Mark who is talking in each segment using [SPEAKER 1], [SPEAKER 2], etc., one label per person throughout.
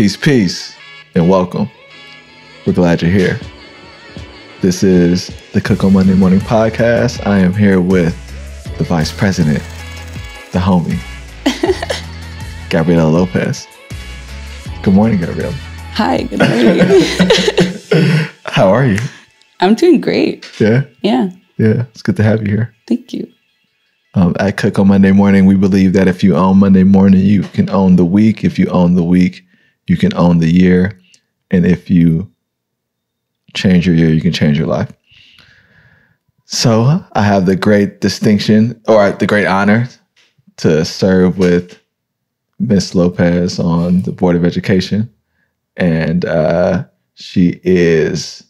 [SPEAKER 1] Peace, peace, and welcome. We're glad you're here. This is the Cook on Monday Morning podcast. I am here with the Vice President, the homie, Gabriela Lopez. Good morning, Gabriela.
[SPEAKER 2] Hi, good morning.
[SPEAKER 1] How are you?
[SPEAKER 2] I'm doing great.
[SPEAKER 1] Yeah,
[SPEAKER 2] Yeah,
[SPEAKER 1] yeah. It's good to have you here.
[SPEAKER 2] thank you.
[SPEAKER 1] Um, at Cook on Monday Morning, we believe that if you own Monday morning, you can own the week. If you own the week, you can own the year. And if you change your year, you can change your life. So I have the great distinction or the great honor to serve with Miss Lopez on the Board of Education. And uh, she is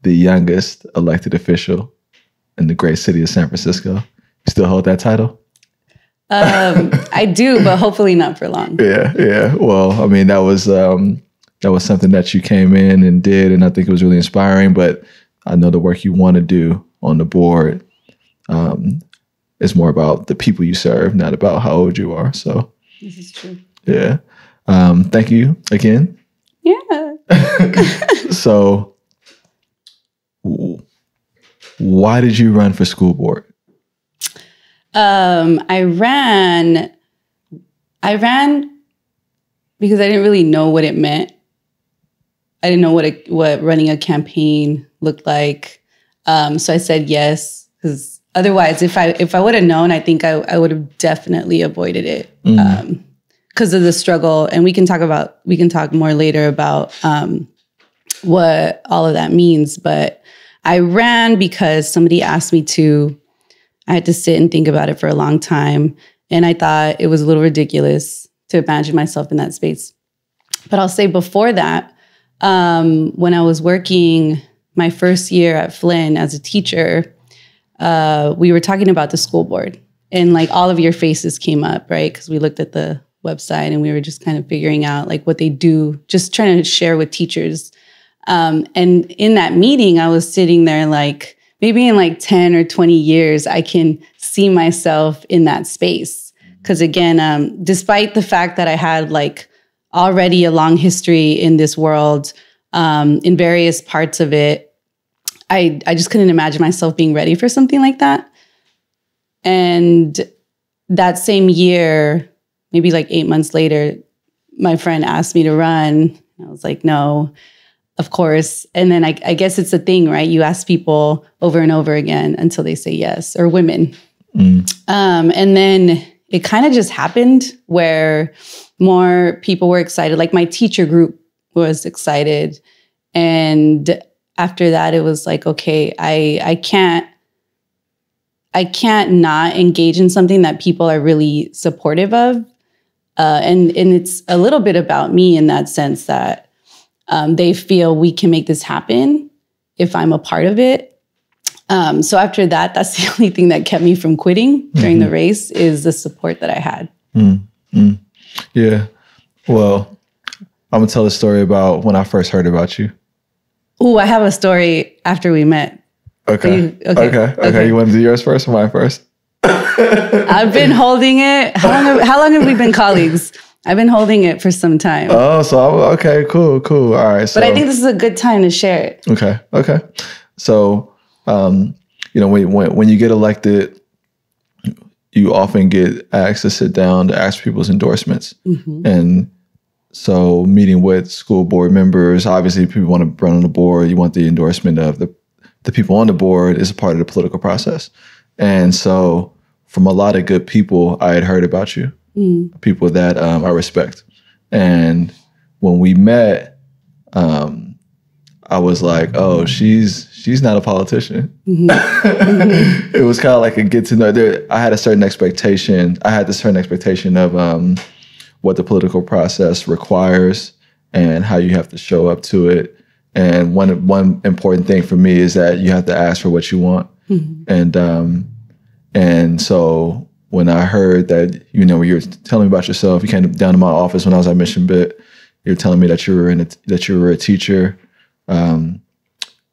[SPEAKER 1] the youngest elected official in the great city of San Francisco. You still hold that title?
[SPEAKER 2] Um, I do, but hopefully not for long.
[SPEAKER 1] Yeah, yeah. Well, I mean, that was um, that was something that you came in and did, and I think it was really inspiring. But I know the work you want to do on the board um, is more about the people you serve, not about how old you are. So,
[SPEAKER 2] This is true.
[SPEAKER 1] yeah. Um, thank you again.
[SPEAKER 2] Yeah.
[SPEAKER 1] So, why did you run for school board?
[SPEAKER 2] Um, I ran. I ran because I didn't really know what it meant. I didn't know what it, what running a campaign looked like. Um, so I said yes because otherwise, if I if I would have known, I think I, I would have definitely avoided it.
[SPEAKER 1] Mm.
[SPEAKER 2] because of the struggle and we can talk about we can talk more later about um, what all of that means but i ran because somebody asked me to i had to sit and think about it for a long time and i thought it was a little ridiculous to imagine myself in that space. But i'll say before that um, when i was working my first year at flynn as a teacher uh, we were talking about the school board and like all of your faces came up right? Because we looked at the website and we were just kind of figuring out like what they do just trying to share with teachers. Um, and in that meeting i was sitting there like maybe in like 10 or 20 years i can see myself in that space. Because again um, despite the fact that i had like already a long history in this world um, in various parts of it I, I just couldn't imagine myself being ready for something like that. And that same year, maybe like eight months later, my friend asked me to run. I was like, no, of course. And then I, I guess it's a thing, right? You ask people over and over again until they say yes, or women.
[SPEAKER 1] Mm.
[SPEAKER 2] Um, and then it kind of just happened where more people were excited. Like my teacher group was excited. And after that, it was like, okay, I I can't I can't not engage in something that people are really supportive of. Uh, and and it's a little bit about me in that sense that um, they feel we can make this happen if I'm a part of it. Um, so after that, that's the only thing that kept me from quitting during the race is the support that I had.
[SPEAKER 1] Mm, mm. Yeah. Well, I'm gonna tell a story about when I first heard about you.
[SPEAKER 2] Oh, I have a story after we met.
[SPEAKER 1] Okay.
[SPEAKER 2] You-
[SPEAKER 1] okay.
[SPEAKER 2] okay,
[SPEAKER 1] Okay.
[SPEAKER 2] okay.
[SPEAKER 1] You want to do yours first or mine first?
[SPEAKER 2] I've been holding it. How long? Have, how long have we been colleagues? I've been holding it for some time.
[SPEAKER 1] Oh, so okay, cool, cool. All right. So
[SPEAKER 2] but I think this is a good time to share it.
[SPEAKER 1] okay, okay. So, um, you know, when when when you get elected, you often get asked to sit down to ask people's endorsements,
[SPEAKER 2] Mhm.
[SPEAKER 1] and so meeting with school board members. Obviously, people want to run on the board. You want the endorsement of the the people on the board is a part of the political process, and so from a lot of good people, I had heard about you.
[SPEAKER 2] Mm.
[SPEAKER 1] people that um, I respect. And when we met, um, I was like, "Oh, she's she's not a politician."
[SPEAKER 2] Mhm.
[SPEAKER 1] it was kind of like a get to know. There, I had a certain expectation. I had this certain expectation of um, what the political process requires and how you have to show up to it. And one one important thing for me is that you have to ask for what you want.
[SPEAKER 2] Mhm.
[SPEAKER 1] And um, and so when I heard that, you know, you were telling me about yourself, you came down to my office when I was at Mission Bit. You were telling me that you were in a, that you were a teacher. Um,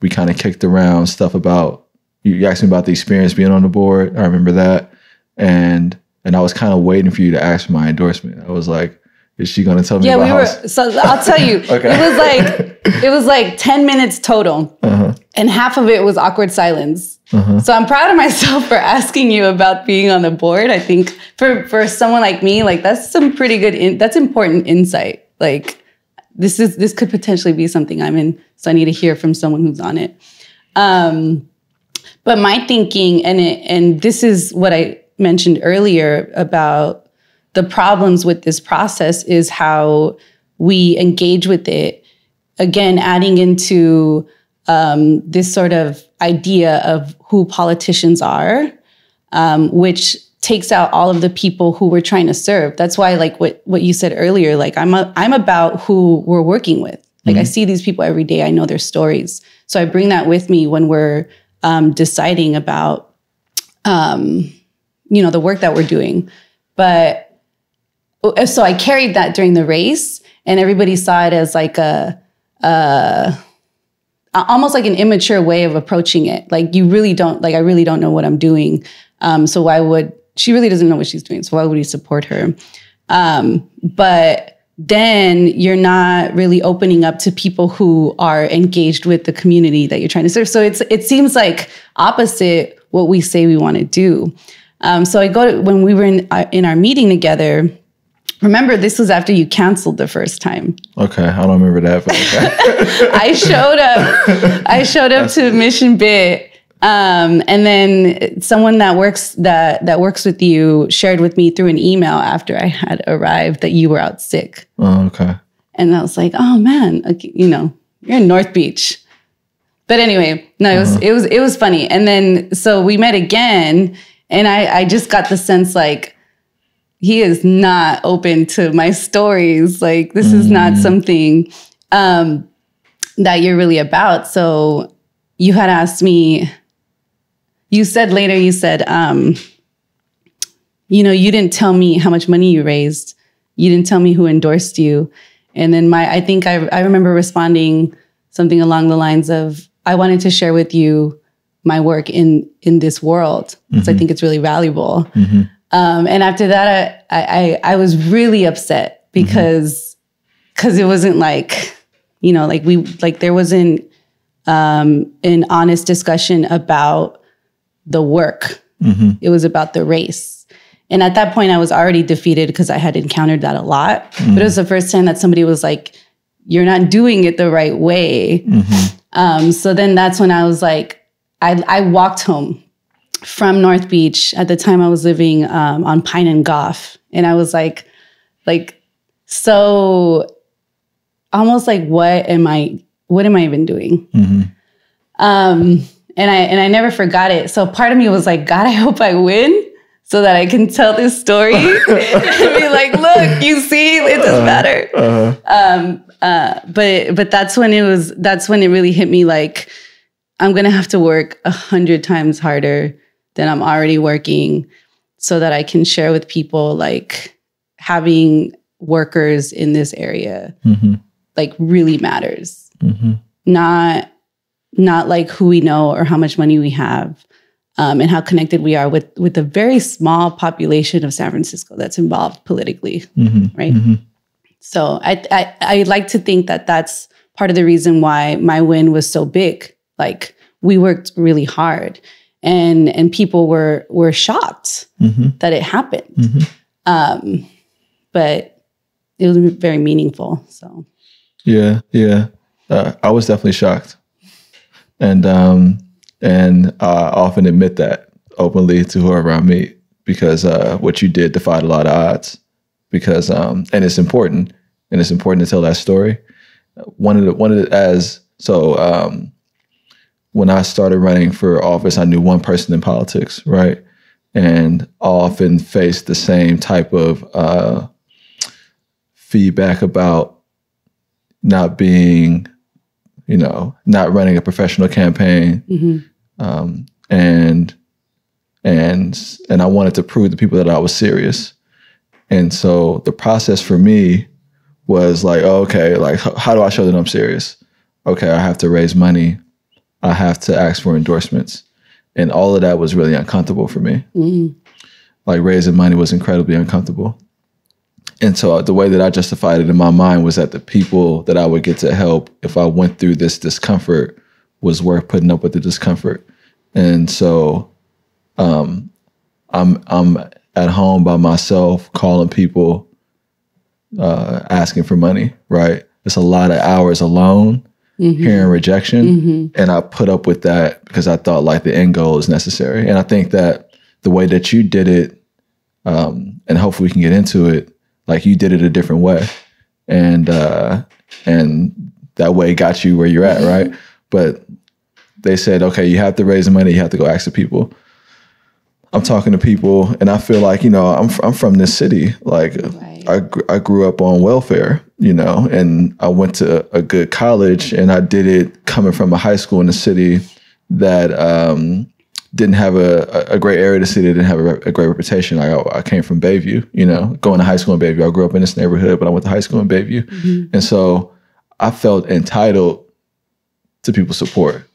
[SPEAKER 1] we kind of kicked around stuff about you asked me about the experience being on the board. I remember that, and and I was kind of waiting for you to ask for my endorsement. I was like, Is she going to tell me?
[SPEAKER 2] Yeah,
[SPEAKER 1] about
[SPEAKER 2] we were. So I'll tell you,
[SPEAKER 1] Okay.
[SPEAKER 2] it was like it was like ten minutes total, and half of it was awkward silence. So I'm proud of myself for asking you about being on the board. I think for for someone like me, like that's some pretty good. In, that's important insight. Like this is this could potentially be something I'm in. So I need to hear from someone who's on it. Um, but my thinking, and it, and this is what I mentioned earlier about the problems with this process is how we engage with it. Again, adding into um, this sort of idea of who politicians are, um, which takes out all of the people who we're trying to serve. That's why, like what what you said earlier, like I'm a, I'm about who we're working with. Like I see these people every day. I know their stories, so I bring that with me when we're um, deciding about, um, you know, the work that we're doing. But uh, so I carried that during the race, and everybody saw it as like a, a almost like an immature way of approaching it. Like you really don't like I really don't know what I'm doing. Um, so why would she really doesn't know what she's doing? So why would we support her? Um, but then you're not really opening up to people who are engaged with the community that you're trying to serve. So it's it seems like opposite what we say we want to do. Um, so I go to when we were in uh, in our meeting together. Remember, this was after you canceled the first time.
[SPEAKER 1] Okay, I don't remember that. Okay.
[SPEAKER 2] I showed up. I showed up to Mission Bit, um, and then someone that works that that works with you shared with me through an email after I had arrived that you were out sick,
[SPEAKER 1] oh, okay.
[SPEAKER 2] and I was like, "Oh man, okay, you know, you're in North Beach." But anyway, no, it was it was it was funny, and then so we met again, and I I just got the sense like he is not open to my stories. Like this is not something um, that you're really about. So you had asked me. You said later. You said, um, you know, you didn't tell me how much money you raised. You didn't tell me who endorsed you. And then my, I think I, I remember responding something along the lines of, I wanted to share with you my work in in this world because I think it's really valuable. Um, and after that, I, I I was really upset because because it wasn't like you know like we like there wasn't um, an honest discussion about the work. It was about the race. And at that point, I was already defeated because I had encountered that a lot. But it was the first time that somebody was like, "You're not doing it the right way." Um, so then that's when I was like, I, I walked home from North Beach. At the time, I was living um, on Pine and Gough, and I was like, like so, almost like, what am I? What am I even doing? Um, and I and I never forgot it. So part of me was like, God, I hope I win. So that I can tell this story and be like, look, you see, it doesn't matter
[SPEAKER 1] Uh,
[SPEAKER 2] um uh but but that's when it was that's when it really hit me like i'm gonna have to work a hundred times harder than i'm already working so that i can share with people like having workers in this area
[SPEAKER 1] mhm,
[SPEAKER 2] like really matters.
[SPEAKER 1] Mhm,
[SPEAKER 2] not not like who we know or how much money we have um, and how connected we are with with a very small population of san francisco that's involved politically
[SPEAKER 1] mhm,
[SPEAKER 2] right?
[SPEAKER 1] Mhm.
[SPEAKER 2] so I, I I like to think that that's part of the reason why my win was so big. Like we worked really hard, and and people were were shocked
[SPEAKER 1] Mhm,
[SPEAKER 2] that it happened.
[SPEAKER 1] mhm.
[SPEAKER 2] Um, but it was very meaningful. So
[SPEAKER 1] Yeah, yeah. Uh, I was definitely shocked, and um, and I often admit that openly to whoever I meet because uh, what you did defied a lot of odds. Because um, and it's important, and it's important to tell that story. One of the one of the as so um, when I started running for office, I knew one person in politics, right? And often faced the same type of uh, feedback about not being, you know, not running a professional campaign,
[SPEAKER 2] mhm.
[SPEAKER 1] um, and and and I wanted to prove to people that I was serious. And so the process for me was like, okay, like how do I show that I'm serious? Okay, I have to raise money. I have to ask for endorsements. And all of that was really uncomfortable for me.
[SPEAKER 2] Mhm.
[SPEAKER 1] Like raising money was incredibly uncomfortable. And so the way that I justified it in my mind was that the people that I would get to help if I went through this discomfort was worth putting up with the discomfort. And so um, I'm I'm at home by myself calling people uh, asking for money, right? It's a lot of hours alone hearing rejection. And I put up with that because I thought like the end goal is necessary. And I think that the way that you did it, um, and hopefully we can get into it, like you did it a different way. And uh, and that way got you where you're at, right? But they said, okay, you have to raise the money, you have to go ask the people. I'm talking to people, and I feel like you know I'm I'm from this city. Like
[SPEAKER 2] Right.
[SPEAKER 1] I I grew up on welfare, you know, and I went to a good college, and I did it coming from a high school in the city that um, didn't have a, a great area of the city, didn't have a, a great reputation. Like I, I came from Bayview, you know, going to high school in Bayview. I grew up in this neighborhood, but I went to high school in Bayview, and so I felt entitled to people's support.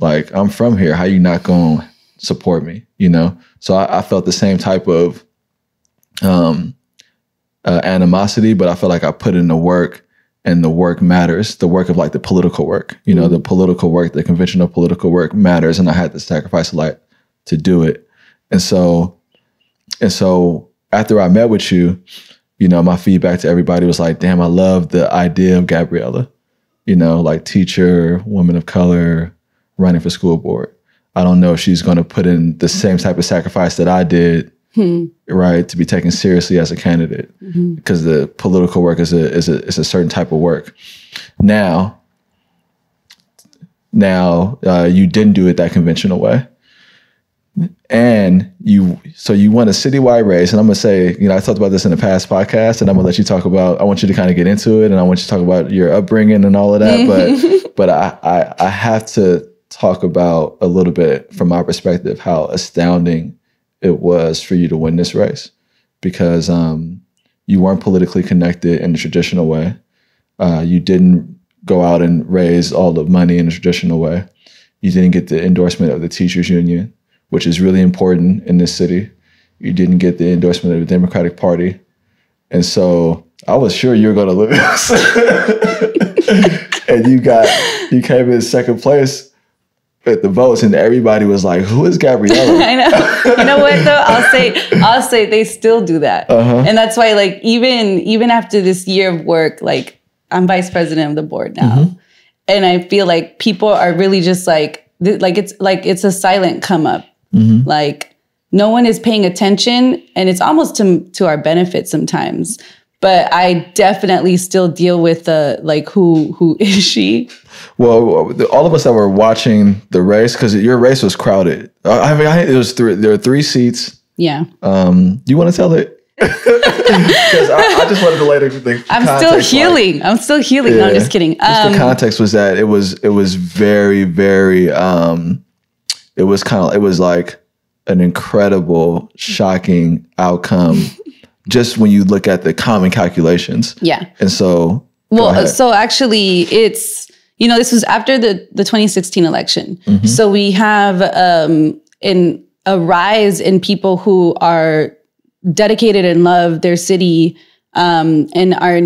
[SPEAKER 1] Like I'm from here, how you not going to support me? You know, so I, I felt the same type of um, uh, animosity, but I feel like I put in the work, and the work matters. The work of like the political work, you know, the political work, the conventional political work matters, and I had to sacrifice a lot to do it. And so, and so after I met with you, you know, my feedback to everybody was like, "Damn, I love the idea of Gabriela." You know, like teacher, woman of color, running for school board. I don't know if she's going to put in the same type of sacrifice that I did right to be taken seriously as a candidate. Because the political work is a is a is a certain type of work. Now now uh, you didn't do it that conventional way. And you so you won a citywide race and i'm gonna say you know i talked about this in the past podcast and i'm gonna let you talk about i want you to kind of get into it and i want you to talk about your upbringing and all of that but but I, I i have to talk about a little bit from my perspective how astounding it was for you to win this race because um, you weren't politically connected in the traditional way. Uh, you didn't go out and raise all the money in the traditional way. You didn't get the endorsement of the teachers union, which is really important in this city. You didn't get the endorsement of the Democratic Party. And so I was sure you were going to lose. and you got, you came in second place at the votes, and everybody was like, "Who is Gabriela?"
[SPEAKER 2] I know. You know what though? I'll say I'll say they still do that. Uh-huh. And that's why like even even after this year of work, like I'm vice president of the board now. Mm-hmm. And I feel like people are really just like th- like it's like it's a silent come up. Mm-hmm. Like no one is paying attention and it's almost to to our benefit sometimes. But I definitely still deal with the like who who is she?
[SPEAKER 1] Well, all of us that were watching the race, because your race was crowded. I mean, I, it was three. There were three seats.
[SPEAKER 2] Yeah.
[SPEAKER 1] Um, do you want to tell it? Because I, I just wanted to lay the, the
[SPEAKER 2] I'm still
[SPEAKER 1] context, like-
[SPEAKER 2] healing. I'm still healing. No, I'm just kidding.
[SPEAKER 1] Just
[SPEAKER 2] Um,
[SPEAKER 1] the context was that it was it was very very um, it was kind of it was like an incredible shocking outcome. Just when you look at the common calculations,
[SPEAKER 2] yeah.
[SPEAKER 1] and so
[SPEAKER 2] Well, so actually, it's you know this was after the the 2016 election,
[SPEAKER 1] Mm-hmm.
[SPEAKER 2] so we have um, in a rise in people who are dedicated and love their city um, and are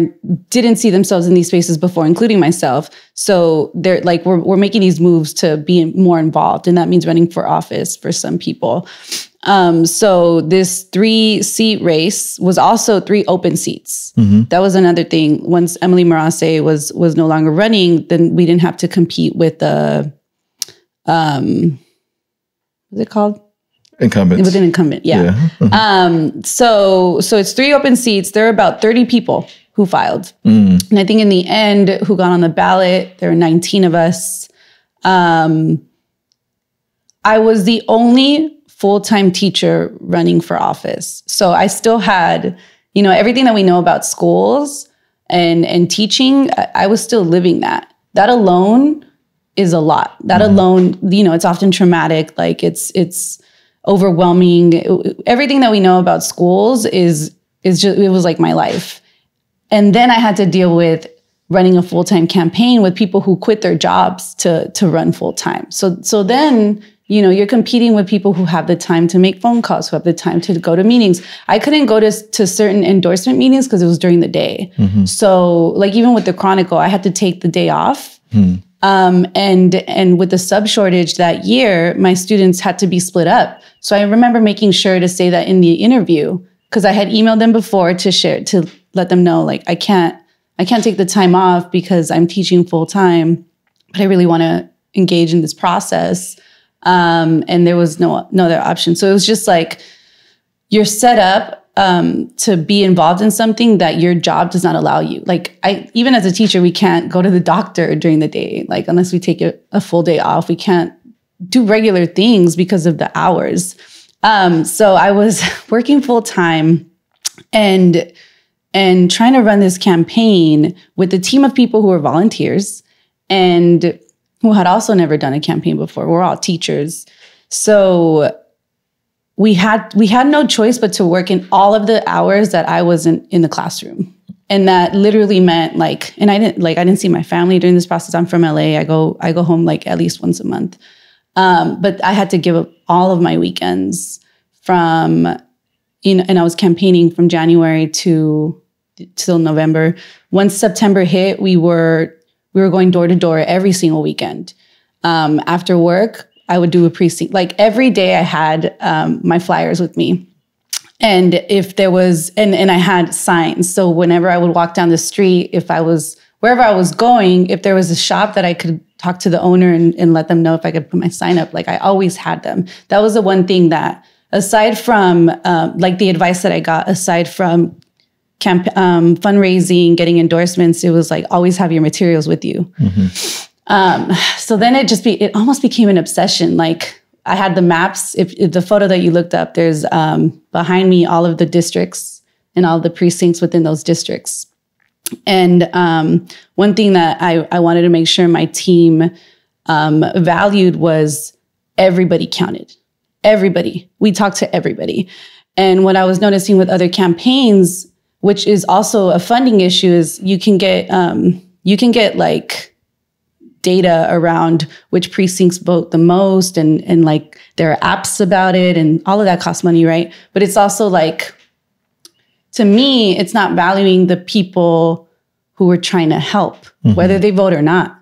[SPEAKER 2] didn't see themselves in these spaces before, including myself. So they're like we're we're making these moves to be more involved, and that means running for office for some people. Um, so this three seat race was also three open seats. That was another thing. Once Emily Murase was was no longer running, then we didn't have to compete with the um what's it called?
[SPEAKER 1] incumbents.
[SPEAKER 2] With an incumbent, yeah.
[SPEAKER 1] yeah.
[SPEAKER 2] Um, so so it's three open seats. There are about 30 people who filed.
[SPEAKER 1] Mm.
[SPEAKER 2] And I think in the end, who got on the ballot, there were 19 of us. Um, I was the only full-time teacher running for office. So I still had, you know, everything that we know about schools and and teaching, I, I was still living that. That alone is a lot. That mm-hmm. alone, you know, it's often traumatic. Like it's it's overwhelming. Everything that we know about schools is is just it was like my life. And then I had to deal with running a full-time campaign with people who quit their jobs to to run full-time. So so then you know, you're competing with people who have the time to make phone calls, who have the time to go to meetings. I couldn't go to, to certain endorsement meetings because it was during the day. So, like, even with the Chronicle, I had to take the day off. Um, and and with the sub shortage that year, my students had to be split up. So I remember making sure to say that in the interview because I had emailed them before to share to let them know like I can't I can't take the time off because I'm teaching full time, but I really want to engage in this process. Um, and there was no no other option. So it was just like you're set up um, to be involved in something that your job does not allow you. Like I, even as a teacher, we can't go to the doctor during the day, like unless we take a, a full day off. We can't do regular things because of the hours. Um, so I was working full time and and trying to run this campaign with a team of people who were volunteers and who had also never done a campaign before. We're all teachers. So we had we had no choice but to work in all of the hours that I wasn't in the classroom. And that literally meant like, and I didn't like I didn't see my family during this process. I'm from LA. I go I go home like at least once a month. Um, but I had to give up all of my weekends from you know, and I was campaigning from January to till November. Once September hit, we were we were going door to door every single weekend. Um, after work, I would do a precinct. Like every day, I had um, my flyers with me. And if there was, and, and I had signs. So whenever I would walk down the street, if I was, wherever I was going, if there was a shop that I could talk to the owner and, and let them know if I could put my sign up, like I always had them. That was the one thing that, aside from um, like the advice that I got, aside from camp, um, fundraising, getting endorsements, it was like always have your materials with you. Um, so then it just be, it almost became an obsession. Like I had the maps. If, if the photo that you looked up, there's um, behind me all of the districts and all the precincts within those districts. And um, one thing that I, I wanted to make sure my team um, valued was everybody counted. Everybody. We talked to everybody. And what I was noticing with other campaigns, which is also a funding issue, is you can get um, you can get like data around which precincts vote the most and and like there are apps about it and all of that costs money right? But it's also like to me it's not valuing the people who we're trying to help whether they vote or not.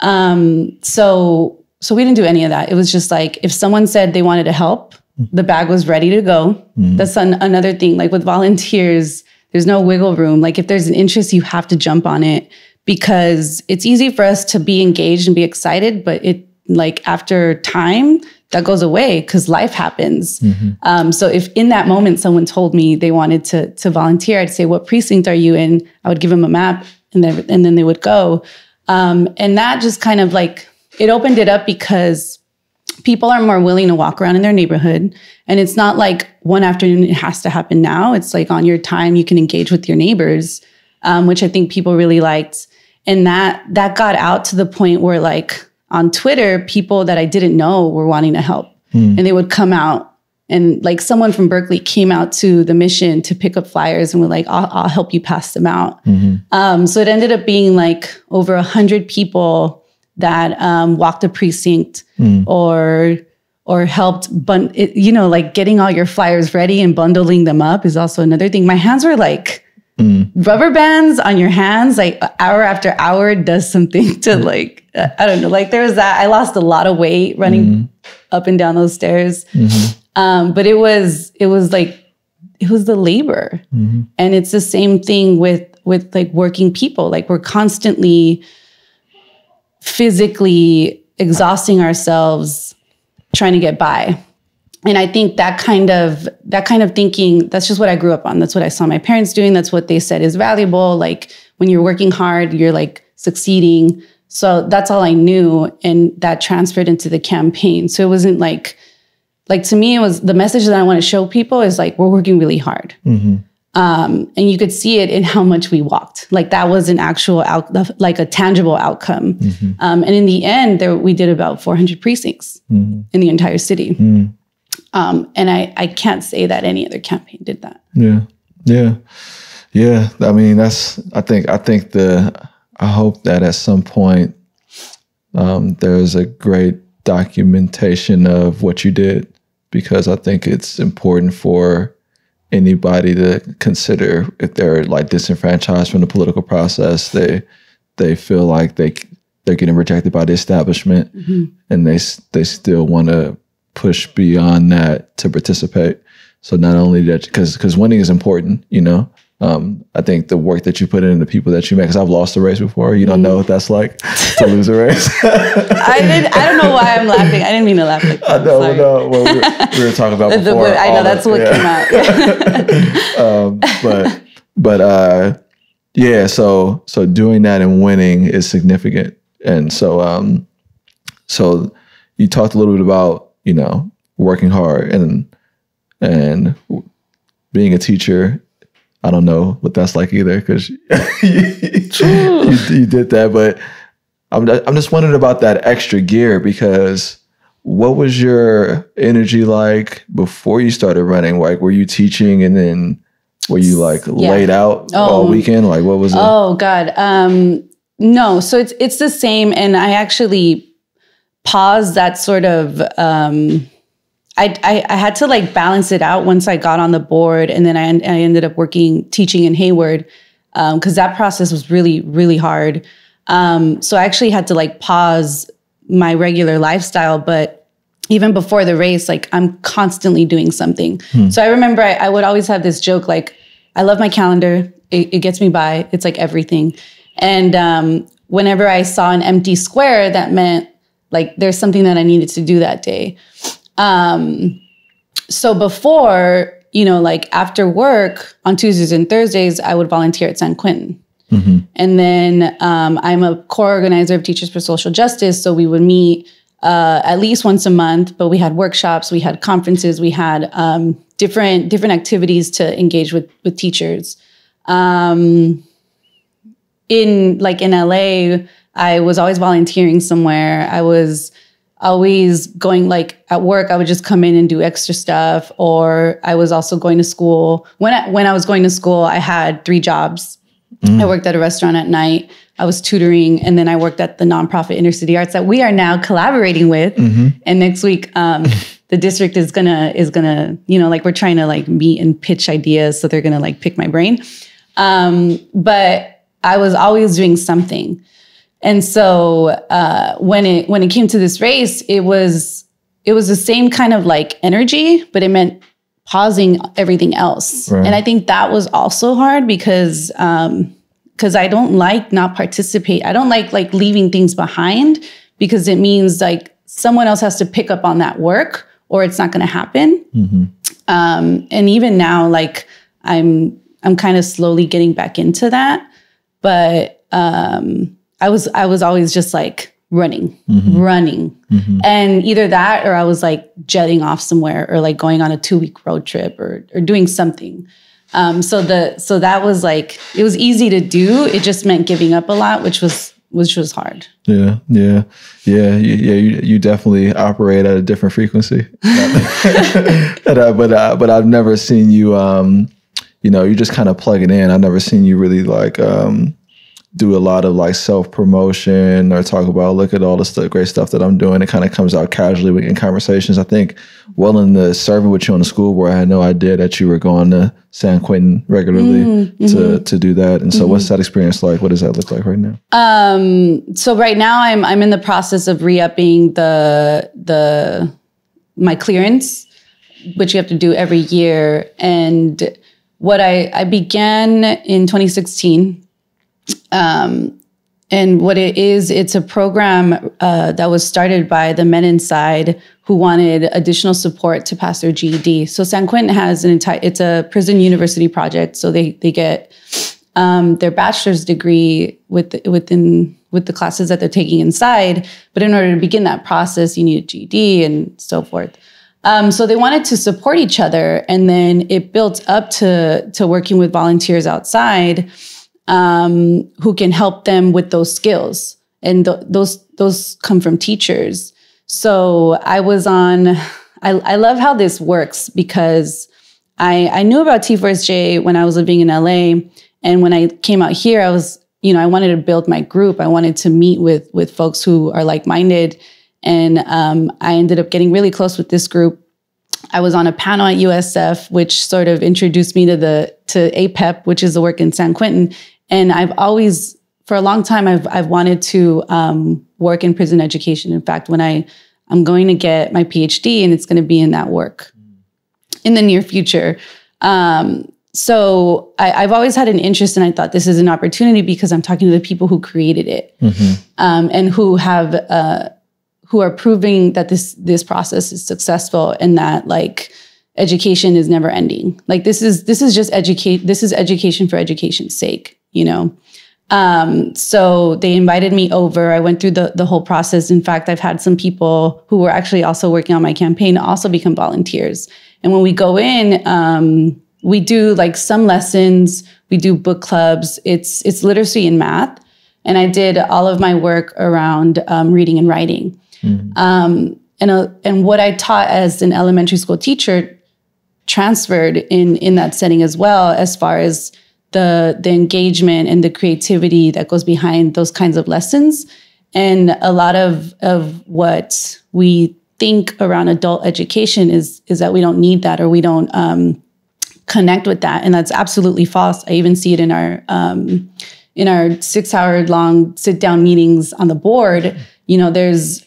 [SPEAKER 2] Um so so we didn't do any of that. It was just like if someone said they wanted to help the bag was ready to go that's an, another thing like with volunteers there's no wiggle room like if there's an interest you have to jump on it because it's easy for us to be engaged and be excited, but it like after time that goes away because life happens. Um, so if in that moment someone told me they wanted to to volunteer, I'd say, "What precinct are you in?" I would give them a map, and then and then they would go. Um, and that just kind of like it opened it up because people are more willing to walk around in their neighborhood. And it's not like one afternoon it has to happen now. It's like on your time you can engage with your neighbors, um, which I think people really liked. And that that got out to the point where like on Twitter, people that I didn't know were wanting to help. And they would come out and like someone from Berkeley came out to the mission to pick up flyers and were like, I'll, I'll help you pass them out. Um, so it ended up being like over a hundred people that um, walked a precinct or or helped bun it, you know like getting all your flyers ready and bundling them up is also another thing. My hands were like rubber bands on your hands like hour after hour does something to like uh, i don't know like there was that i lost a lot of weight running up and down those stairs. Um, but it was it was like it was the labor. And it's the same thing with with like working people. Like we're constantly physically exhausting ourselves trying to get by. And i think that kind of that kind of thinking that's just what i grew up on. That's what i saw my parents doing. That's what they said is valuable. Like when you're working hard you're like succeeding. So that's all i knew and that transferred into the campaign. So it wasn't like like to me it was the message that i want to show people is like we're working really hard mm-hmm. Um, and you could see it in how much we walked. Like that was an actual out, like a tangible outcome. Um, and in the end there we did about 400 precincts in the entire city. Um, and I, I can't say that any other campaign did that.
[SPEAKER 1] Yeah. Yeah. Yeah. I mean, that's I think I think the I hope that at some point um, there's a great documentation of what you did because I think it's important for anybody to consider if they're like disenfranchised from the political process. They they feel like they they're getting rejected by the establishment, mm-hmm. and they they still want to push beyond that to participate. So not only that, because because winning is important, you know, um, I think the work that you put in, the people that you make, because I've lost a race before. You don't mm. know what that's like to lose a race.
[SPEAKER 2] I did. I don't know why I'm laughing. I didn't mean to laugh. Like
[SPEAKER 1] I know. No, well, we, were, we, were, talking about before.
[SPEAKER 2] The, I know that's what yeah. came
[SPEAKER 1] out. um, but but uh, yeah. So so doing that and winning is significant. And so um, so you talked a little bit about you know working hard and and being a teacher I don't know what that's like either because you, you, did that. But I'm I'm just wondering about that extra gear because what was your energy like before you started running? Like, were you teaching and then were you like yeah. laid out oh. all weekend? Like, what was it?
[SPEAKER 2] Oh God, um, no. So it's it's the same, and I actually paused that sort of. Um, I, I, I had to like balance it out once I got on the board, and then I, I ended up working teaching in Hayward because um, that process was really really hard. Um, so I actually had to like pause my regular lifestyle, but even before the race, like I'm constantly doing something. Hmm. So I remember I, I, would always have this joke like, I love my calendar. It, it gets me by. It's like everything. And um, whenever I saw an empty square, that meant like there's something that I needed to do that day. Um, so before, you know, like after work on Tuesdays and Thursdays, I would volunteer at San Quentin. Mm-hmm. And then um, I'm a core organizer of Teachers for Social Justice. So we would meet uh, at least once a month, but we had workshops, we had conferences, we had um, different different activities to engage with with teachers. Um, in like in LA, I was always volunteering somewhere. I was always going like at work i would just come in and do extra stuff or i was also going to school. When I, when i was going to school i had three jobs. Mm. i worked at a restaurant at night. I was tutoring and then i worked at the nonprofit inner city arts that we are now collaborating with. Mm-hmm. and next week um, the district is gonna is gonna you know like we're trying to like meet and pitch ideas so they're gonna like pick my brain. Um, but i was always doing something and so uh, when it when it came to this race, it was it was the same kind of like energy, but it meant pausing everything else. Right. And I think that was also hard because because um, I don't like not participate. I don't like like leaving things behind because it means like someone else has to pick up on that work or it's not going to happen. Mm-hmm. Um, and even now, like I'm I'm kind of slowly getting back into that, but um, I was I was always just like running, mm-hmm. running. Mm-hmm. And either that or I was like jetting off somewhere or like going on a two week road trip or or doing something. Um, so the so that was like it was easy to do. It just meant giving up a lot, which was which was hard.
[SPEAKER 1] Yeah, yeah, yeah, yeah. You, you definitely operate at a different frequency, but uh, but, uh, but I've never seen you. Um, you know, you're just kind of plug it in. I've never seen you really like um, do a lot of like self promotion or talk about look at all the stuff, great stuff that I'm doing. It kind of comes out casually in conversations. I think well in the serving with you on the school board, I had no idea that you were going to San Quentin regularly mm-hmm. to to do that. And so, mm-hmm. what's that experience like? What does that look like right now?
[SPEAKER 2] Um, so right now, I'm I'm in the process of re-upping the the my clearance, which you have to do every year. And what I I began in 2016 um, and what it is, it's a program uh, that was started by the men inside who wanted additional support to pass their GED. So San Quentin has an entire, it's a prison university project. So they, they get um, their bachelor's degree with, within, with the classes that they're taking inside. But in order to begin that process, you need a GED and so forth. Um, so they wanted to support each other. And then it built up to, to working with volunteers outside um, who can help them with those skills. And th- those those come from teachers. So I was on. I, I love how this works because I I knew about T4SJ when I was living in LA, and when I came out here, I was you know I wanted to build my group. I wanted to meet with with folks who are like minded. And um, I ended up getting really close with this group. I was on a panel at USF, which sort of introduced me to the to APEP, which is the work in San Quentin. And I've always, for a long time, I've I've wanted to um, work in prison education. In fact, when I I'm going to get my PhD, and it's going to be in that work in the near future. Um, so I, have always had an interest, and I thought this is an opportunity because I'm talking to the people who created it mm-hmm. um, and who have uh, who are proving that this this process is successful and that like education is never ending. Like this is this is just educate. This is education for education's sake, you know. Um, so they invited me over. I went through the the whole process. In fact, I've had some people who were actually also working on my campaign also become volunteers. And when we go in. Um, we do like some lessons we do book clubs it's it's literacy and math and i did all of my work around um, reading and writing mm-hmm. um, and, uh, and what i taught as an elementary school teacher transferred in in that setting as well as far as the the engagement and the creativity that goes behind those kinds of lessons. And a lot of of what we think around adult education is is that we don't need that or we don't um, connect with that. And that's absolutely false. I even see it in our um, in our six hour long sit down meetings on the board. You know there's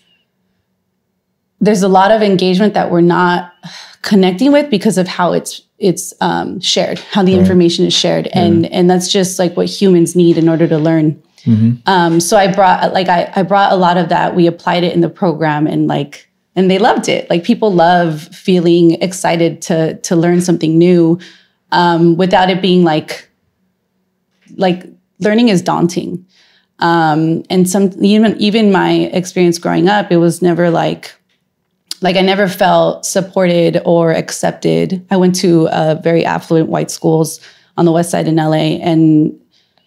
[SPEAKER 2] there's a lot of engagement that we're not connecting with because of how it's it's um, shared how the right. information is shared and and that's just like what humans need in order to learn mm-hmm. um, so i brought like I, I brought a lot of that we applied it in the program and like and they loved it. Like people love feeling excited to to learn something new um, without it being like like learning is daunting. Um, and some even even my experience growing up, it was never like like I never felt supported or accepted. I went to uh, very affluent white schools on the west side in LA, and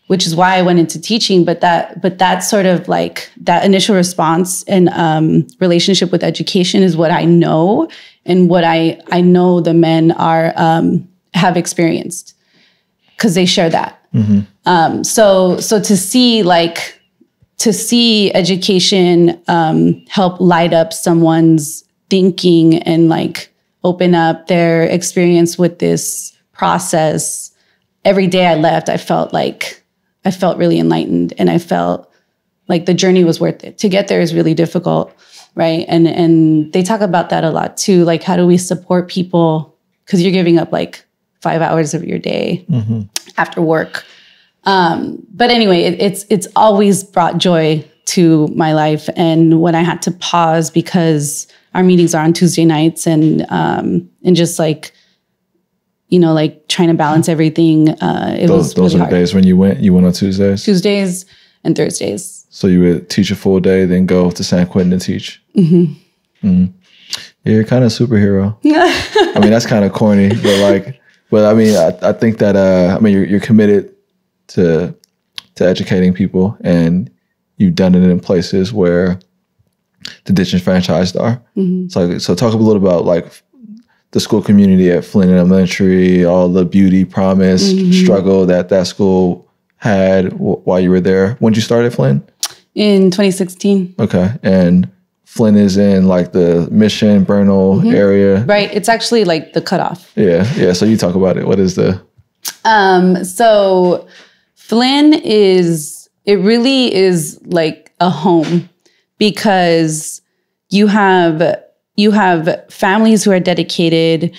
[SPEAKER 2] which is why I went into teaching. But that, but that sort of like that initial response and um, relationship with education is what I know and what I I know the men are um, have experienced because they share that. Mm-hmm. Um, so so to see like to see education um, help light up someone's thinking and like open up their experience with this process every day I left, I felt like I felt really enlightened and I felt like the journey was worth it. To get there is really difficult, right? And and they talk about that a lot too. Like how do we support people because you're giving up like five hours of your day mm-hmm. after work. Um, but anyway, it, it's it's always brought joy to my life. And when I had to pause because our meetings are on Tuesday nights and um, and just like you know, like trying to balance everything. Uh, it
[SPEAKER 1] those,
[SPEAKER 2] was
[SPEAKER 1] those
[SPEAKER 2] really
[SPEAKER 1] are the days when you went. You went on Tuesdays.
[SPEAKER 2] Tuesdays and Thursdays.
[SPEAKER 1] So you would teach a full day, then go to San Quentin and teach. Mm-hmm. Mm. Yeah, you're kind of superhero. I mean, that's kind of corny, but like, but I mean, I, I think that uh, I mean, you're, you're committed to to educating people, and you've done it in places where the disenfranchised are. Mm-hmm. So, so talk a little about like the school community at Flynn Elementary, all the beauty promise mm-hmm. struggle that that school had w- while you were there. When did you start at Flynn?
[SPEAKER 2] In 2016.
[SPEAKER 1] Okay, and Flynn is in like the Mission Bernal mm-hmm. area,
[SPEAKER 2] right? It's actually like the cutoff.
[SPEAKER 1] Yeah, yeah. So you talk about it. What is the?
[SPEAKER 2] Um. So Flynn is it really is like a home because you have you have families who are dedicated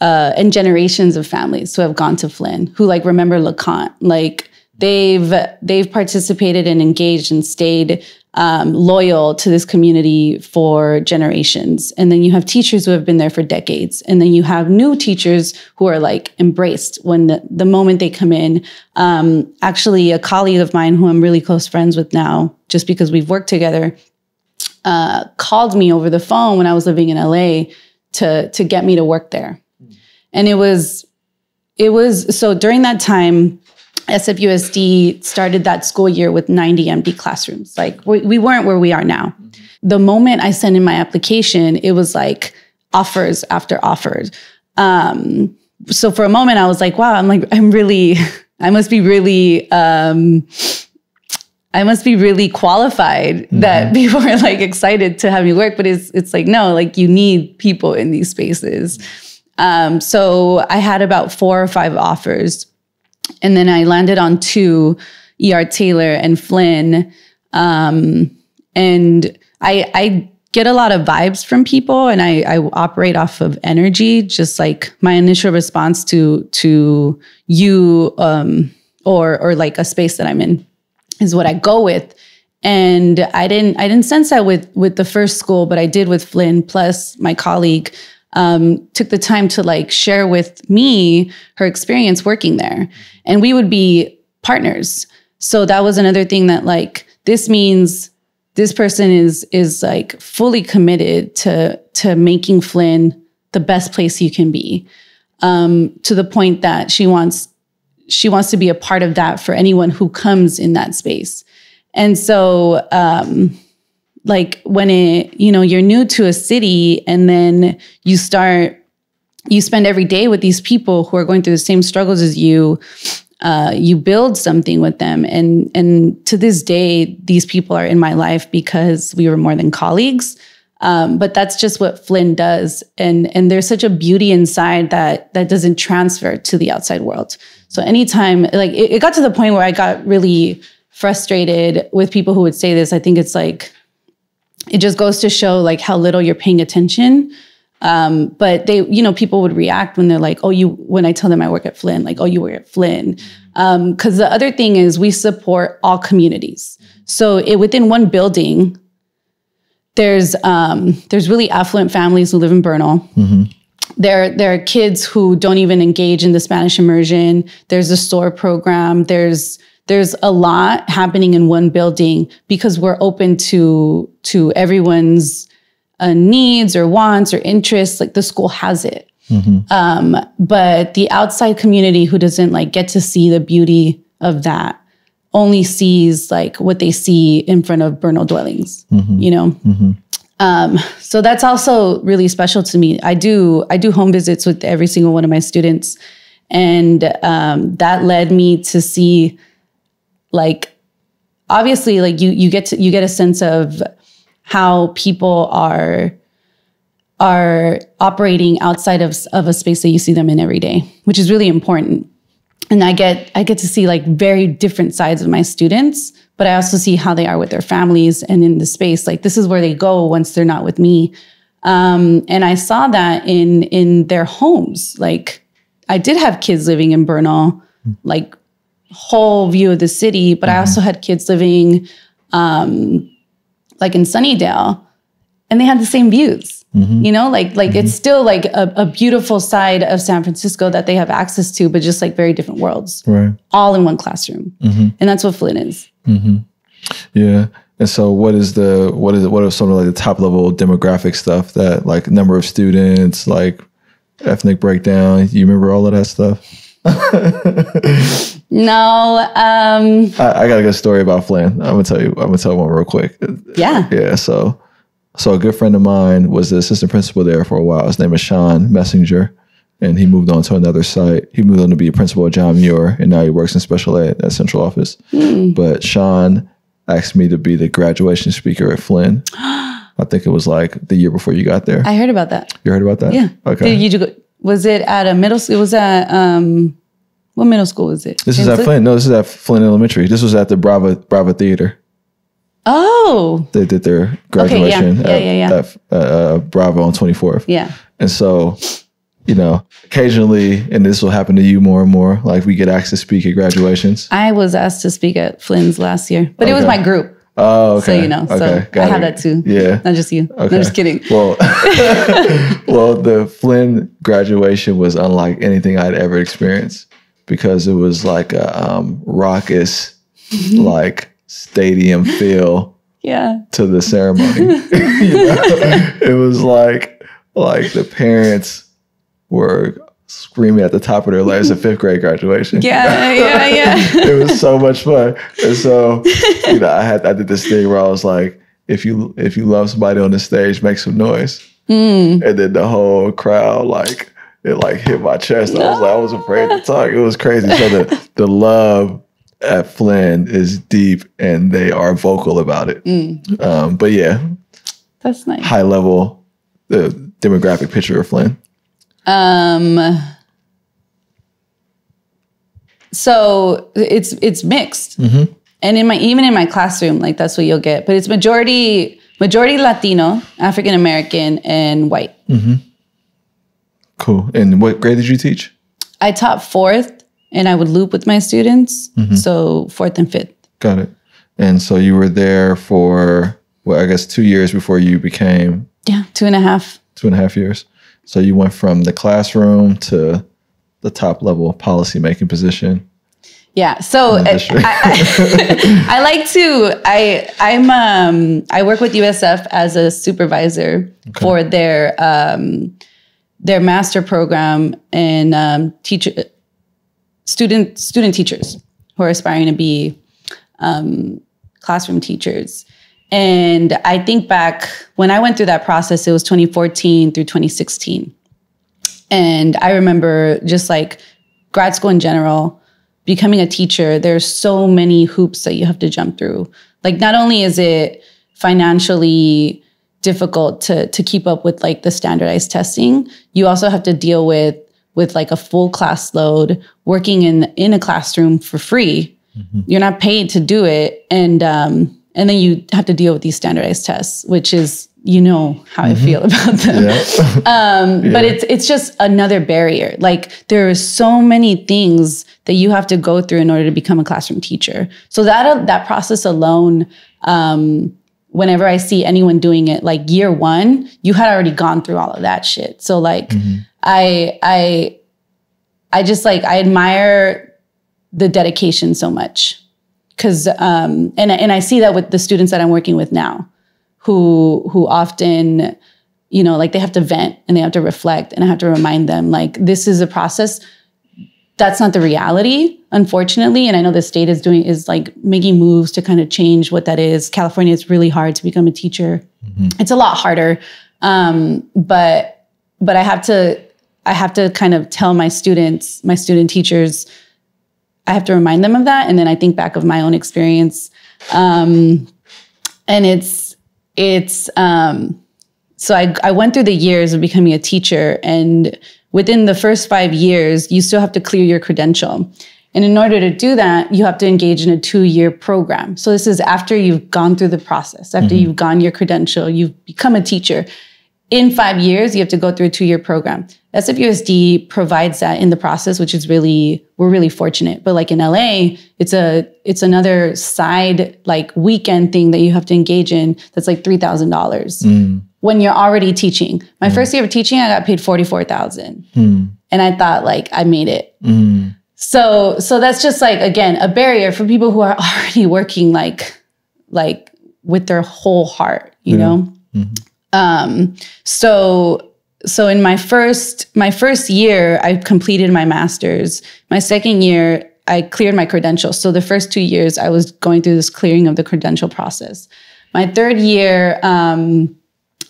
[SPEAKER 2] uh, and generations of families who have gone to Flynn who like remember LeConte. Like they've they've participated and engaged and stayed um, loyal to this community for generations. And then you have teachers who have been there for decades. And then you have new teachers who are like embraced when the, the moment they come in. Um, actually, a colleague of mine who I'm really close friends with now, just because we've worked together, uh, called me over the phone when I was living in LA to to get me to work there, and it was it was so during that time. SFUSD started that school year with 90 empty classrooms. Like we, we weren't where we are now. The moment I sent in my application, it was like offers after offers. Um, so for a moment, I was like, wow, I'm like, I'm really, I must be really um, I must be really qualified that people are like excited to have me work. But it's it's like no, like you need people in these spaces. Um, so I had about four or five offers, and then I landed on two, ER Taylor and Flynn. Um, and I I get a lot of vibes from people, and I I operate off of energy, just like my initial response to to you um, or or like a space that I'm in is what I go with. And I didn't I didn't sense that with with the first school, but I did with Flynn Plus, my colleague um, took the time to like share with me her experience working there, and we would be partners. So that was another thing that like this means this person is is like fully committed to to making Flynn the best place you can be, um, to the point that she wants she wants to be a part of that for anyone who comes in that space. And so, um, like when it, you know, you're new to a city and then you start, you spend every day with these people who are going through the same struggles as you. Uh, you build something with them, and and to this day, these people are in my life because we were more than colleagues. Um, but that's just what Flynn does, and and there's such a beauty inside that that doesn't transfer to the outside world. So anytime, like it, it got to the point where I got really frustrated with people who would say this. I think it's like it just goes to show like how little you're paying attention. Um, but they, you know, people would react when they're like, "Oh, you." When I tell them I work at Flynn, like, "Oh, you work at Flynn," because um, the other thing is we support all communities. So it, within one building, there's um, there's really affluent families who live in Bernal. Mm-hmm. There, there are kids who don't even engage in the Spanish immersion. There's a SOAR program. There's there's a lot happening in one building because we're open to to everyone's uh, needs or wants or interests. Like the school has it. Mm-hmm. Um, but the outside community who doesn't like get to see the beauty of that only sees like what they see in front of Bernal dwellings, mm-hmm. you know? Mm-hmm. Um, so that's also really special to me. I do, I do home visits with every single one of my students. And um, that led me to see like, obviously like you, you get to, you get a sense of how people are, are operating outside of, of a space that you see them in every day, which is really important and I get I get to see like very different sides of my students, but I also see how they are with their families and in the space. Like this is where they go once they're not with me. Um, and I saw that in in their homes. Like I did have kids living in Bernal, like whole view of the city, but mm-hmm. I also had kids living um, like in Sunnydale, and they had the same views. Mm-hmm. You know, like like mm-hmm. it's still like a, a, beautiful side of San Francisco that they have access to, but just like very different worlds,
[SPEAKER 1] right?
[SPEAKER 2] All in one classroom, mm-hmm. and that's what Flynn is.
[SPEAKER 1] Mm-hmm. Yeah. And so, what is the what is what are some of like the top level demographic stuff that like number of students, like ethnic breakdown? You remember all of that stuff?
[SPEAKER 2] no. Um,
[SPEAKER 1] I, I, got a good story about Flynn. I'm gonna tell you. I'm gonna tell one real quick.
[SPEAKER 2] Yeah.
[SPEAKER 1] Yeah. So so a good friend of mine was the assistant principal there for a while. His name is Sean Messenger, and he moved on to another site. He moved on to be a principal at John Muir, and now he works in special ed at central office. Mm. But Sean asked me to be the graduation speaker at Flynn. I think it was like the year before you got there.
[SPEAKER 2] I heard about that.
[SPEAKER 1] You heard about that?
[SPEAKER 2] Yeah. Okay. Did you go, was it at a middle school? Was that um, what middle school was it?
[SPEAKER 1] This is at Flynn. No, this is at Flynn Elementary. This was at the Brava Brava Theater.
[SPEAKER 2] Oh.
[SPEAKER 1] They did their graduation
[SPEAKER 2] okay, yeah. Yeah,
[SPEAKER 1] at, yeah, at uh, Brava on 24th.
[SPEAKER 2] Yeah.
[SPEAKER 1] And so, you know, occasionally, and this will happen to you more and more, like we get asked to speak at graduations.
[SPEAKER 2] I was asked to speak at Flynn's last year, but okay. it was my group.
[SPEAKER 1] Oh, okay.
[SPEAKER 2] So, you know, okay. so I have that too.
[SPEAKER 1] Yeah.
[SPEAKER 2] Not just you. Okay. No, just kidding.
[SPEAKER 1] Well, well, the Flynn graduation was unlike anything I'd ever experienced because it was like a um, raucous, like stadium feel
[SPEAKER 2] yeah.
[SPEAKER 1] to the ceremony. you know? It was like like the parents were screaming at the top of their lungs at fifth grade graduation.
[SPEAKER 2] Yeah, yeah, yeah.
[SPEAKER 1] it was so much fun. And so, you know, I had I did this thing where I was like, if you if you love somebody on the stage, make some noise. Mm. And then the whole crowd like it like hit my chest. I was like, I was afraid to talk. It was crazy. So the the love at Flynn is deep and they are vocal about it.
[SPEAKER 2] Mm,
[SPEAKER 1] Um, but yeah,
[SPEAKER 2] that's nice.
[SPEAKER 1] high level, the demographic picture of Flynn.
[SPEAKER 2] Um, so it's it's mixed, and in my even in my classroom, like that's what you'll get. But it's majority majority Latino, African American, and white.
[SPEAKER 1] Cool. And what grade did you teach?
[SPEAKER 2] I taught fourth, and I would loop with my students, so fourth and fifth.
[SPEAKER 1] Got it. And so you were there for, well, I guess two years before you became
[SPEAKER 2] Yeah, two and a half.
[SPEAKER 1] two and a half years. So you went from the classroom to the top level policy making position.
[SPEAKER 2] Yeah. So I. I, I like to I I'm um I work with USF as a supervisor for their um their master program and um teacher student student teachers who are aspiring to be um classroom teachers. And I think back when I went through that process, it was 2014 through 2016. And I remember just like grad school in general, becoming a teacher, there's so many hoops that you have to jump through. Like not only is it financially difficult to to keep up with like the standardized testing, you also have to deal with with like a full class load, working in in a classroom for free. You're not paid to do it, and um, and then you have to deal with these standardized tests, which is you know how I feel about them
[SPEAKER 1] Yeah.
[SPEAKER 2] um, but it's it's just another barrier. Like there are so many things that you have to go through in order to become a classroom teacher. So that that process alone, um, whenever I see anyone doing it, like year one, you had already gone through all of that shit. So like I I I just like I admire the dedication so much because um, and and I see that with the students that I'm working with now, who who often you know, like they have to vent and they have to reflect, and I have to remind them, like, this is a process. That's not the reality, unfortunately. And I know the state is doing, is like making moves to kind of change what that is. California, it's really hard to become a teacher. It's a lot harder. Um, but, but I have to, I have to kind of tell my students, my student teachers, I have to remind them of that. And then I think back of my own experience. Um, and it's, it's, um, so I, I went through the years of becoming a teacher and within the first five years you still have to clear your credential. And in order to do that you have to engage in a two-year program. So this is after you've gone through the process after mm-hmm. you've gone your credential you've become a teacher. In five years you have to go through a two-year program. SFUSD provides that in the process which is really we're really fortunate. But like in la it's a it's another side like weekend thing that you have to engage in that's like $3000 when you're already teaching. My first year of teaching, I got paid 44,000. And I thought like I made it. So so that's just like again a barrier for people who are already working like like with their whole heart, you know? Um so so in my first my first year I completed my masters. My second year I cleared my credentials. So the first 2 years I was going through this clearing of the credential process. My third year um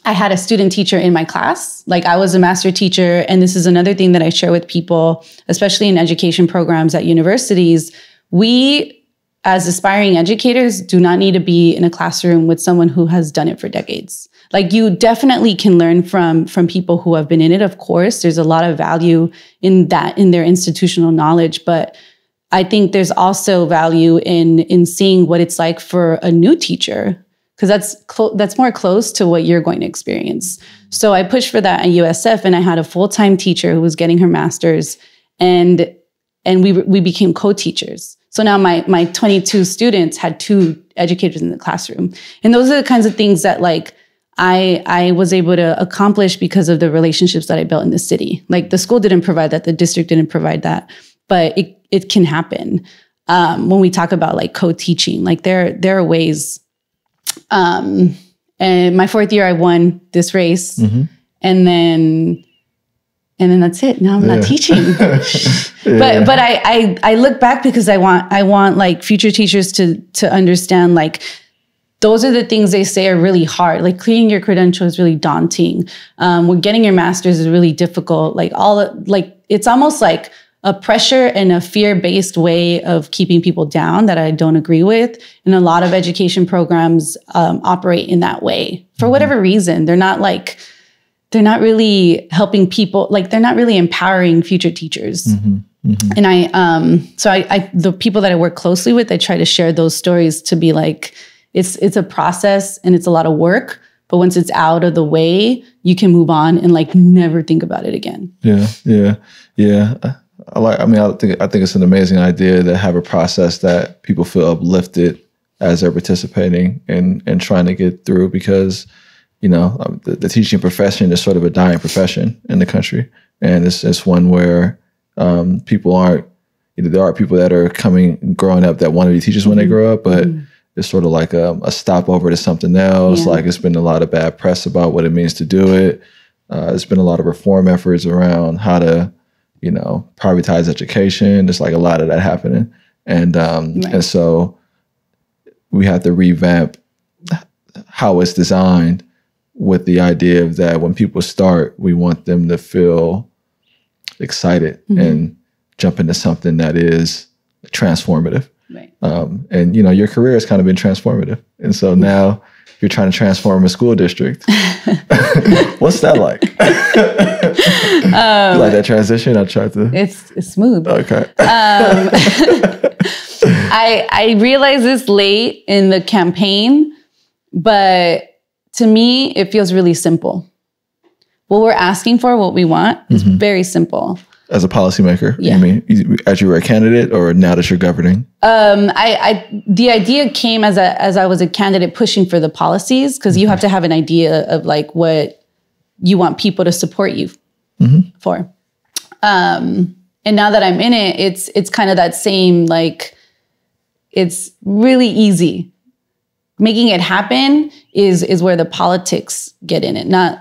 [SPEAKER 2] I had a student teacher in my class. Like I was a master teacher. And this is another thing that I share with people, especially in education programs at universities. We, as aspiring educators, do not need to be in a classroom with someone who has done it for decades. Like you definitely can learn from, from people who have been in it. Of course, there's a lot of value in that, in their institutional knowledge. But I think there's also value in, in seeing what it's like for a new teacher because that's that's more close to what you're going to experience. So I pushed for that at USF, and I had a full time teacher who was getting her master's, and and we we became co teachers. So now my my 22 students had two educators in the classroom, and those are the kinds of things that like. I I was able to accomplish because of the relationships that I built in the city. Like the school didn't provide that, the district didn't provide that, but it it can happen. Um, when we talk about like co-teaching, like there there are ways um, and my fourth year, I won this race, and then, and then that's it. Now I'm not
[SPEAKER 1] Yeah.
[SPEAKER 2] teaching. But but I, I I look back because I want I want like future teachers to to understand like those are the things they say are really hard. Like clearing your credential is really daunting. Um, when getting your master's is really difficult. Like all like it's almost like a pressure and a fear-based way of keeping people down that I don't agree with. And a lot of education programs um, operate in that way for whatever reason. They're not like they're not really helping people. Like they're not really empowering future teachers. And I, um, so I, I, the people that I work closely with, I try to share those stories to be like, it's it's a process and it's a lot of work. But once it's out of the way, you can move on and like never think about it again.
[SPEAKER 1] Yeah, yeah, yeah. I- like. I mean, I think I think it's an amazing idea to have a process that people feel uplifted as they're participating and and trying to get through because you know um, the, the teaching profession is sort of a dying profession in the country, and it's it's one where um, people aren't. You know, there are people that are coming, growing up that want to be teachers when they grow up, but it's sort of like a, a stopover to something else.
[SPEAKER 2] Yeah.
[SPEAKER 1] Like it's been a lot of bad press about what it means to do it. Uh, there's been a lot of reform efforts around how to, you know, privatize education. There's like a lot of that happening, and um, and so we have to revamp how it's designed with the idea of that when people start, we want them to feel excited and jump into something that is transformative.
[SPEAKER 2] Right.
[SPEAKER 1] Um, and you know, your career has kind of been transformative, and so
[SPEAKER 2] Mm-hmm.
[SPEAKER 1] now you're trying to transform a school district. What's that like?
[SPEAKER 2] Um,
[SPEAKER 1] You like that transition? I tried to.
[SPEAKER 2] It's, it's smooth.
[SPEAKER 1] Okay.
[SPEAKER 2] Um, I I realized this late in the campaign, but to me, it feels really simple. What we're asking for, what we want, is very simple.
[SPEAKER 1] As a policymaker,
[SPEAKER 2] Yeah.
[SPEAKER 1] you mean as you were a candidate, or now that you're governing?
[SPEAKER 2] Um, I, I the idea came as a as I was a candidate pushing for the policies because you have to have an idea of like what you want people to support you for. Um, and now that I'm in it, it's it's kind of that same like it's really easy. Making it happen is is where the politics get in it, not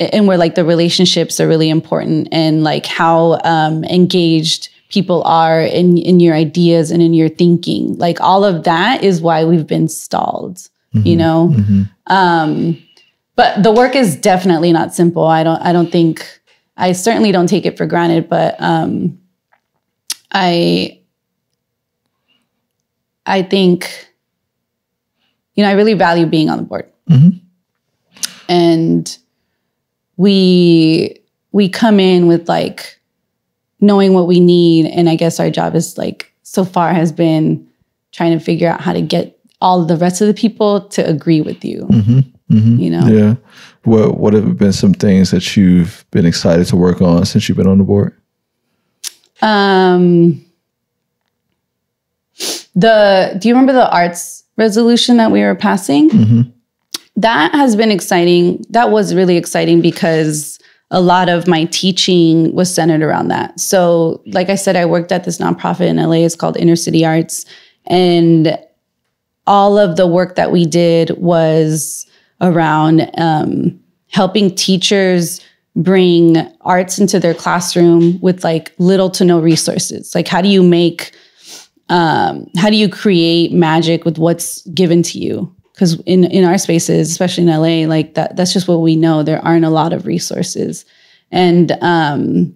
[SPEAKER 2] and where like the relationships are really important and like how um, engaged people are in in your ideas and in your thinking. Like all of that is why we've been stalled you know? Um but the work is definitely not simple. I don't i don't think i certainly don't take it for granted but um i i think you know i really value being on the board. And we we come in with like knowing what we need. And i guess our job is like so far has been trying to figure out how to get all the rest of the people to agree with you. Mm-hmm. Mm-hmm. You know?
[SPEAKER 1] Yeah. What What have been some things that you've been excited to work on since you've been on the board?
[SPEAKER 2] um the do you remember the arts resolution that we were passing mm-hmm. That has been exciting. That was really exciting because a lot of my teaching was centered around that. So like i said i worked at this nonprofit in la it's called inner city arts. And all of the work that we did was around um, helping teachers bring arts into their classroom with like little to no resources. Like how do you make um, how do you create magic with what's given to you because in in our spaces especially in la like that that's just what we know. There aren't a lot of resources. And um,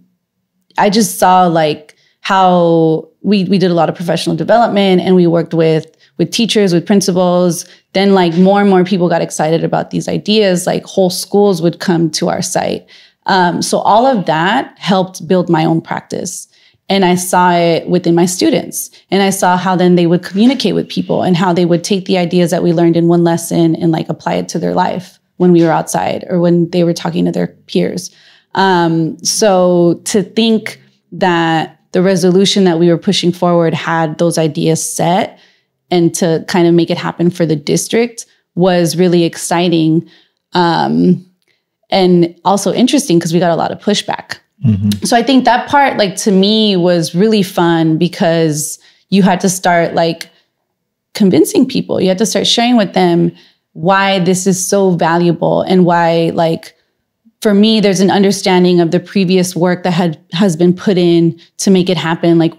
[SPEAKER 2] I just saw like how we we did a lot of professional development and we worked with with teachers with principals. Then like more and more people got excited about these ideas like whole schools would come to our site. Um, so all of that helped build my own practice and i saw it within my students and i saw how then they would communicate with people and how they would take the ideas that we learned in one lesson and like apply it to their life when we were outside or when they were talking to their peers um, so to think that the resolution that we were pushing forward had those ideas set and to kind of make it happen for the district was really exciting um, and also interesting because we got a lot of pushback. So I think that part, like to me, was really fun because you had to start like convincing people. You had to start sharing with them why this is so valuable and why like for me there's an understanding of the previous work that had has been put in to make it happen like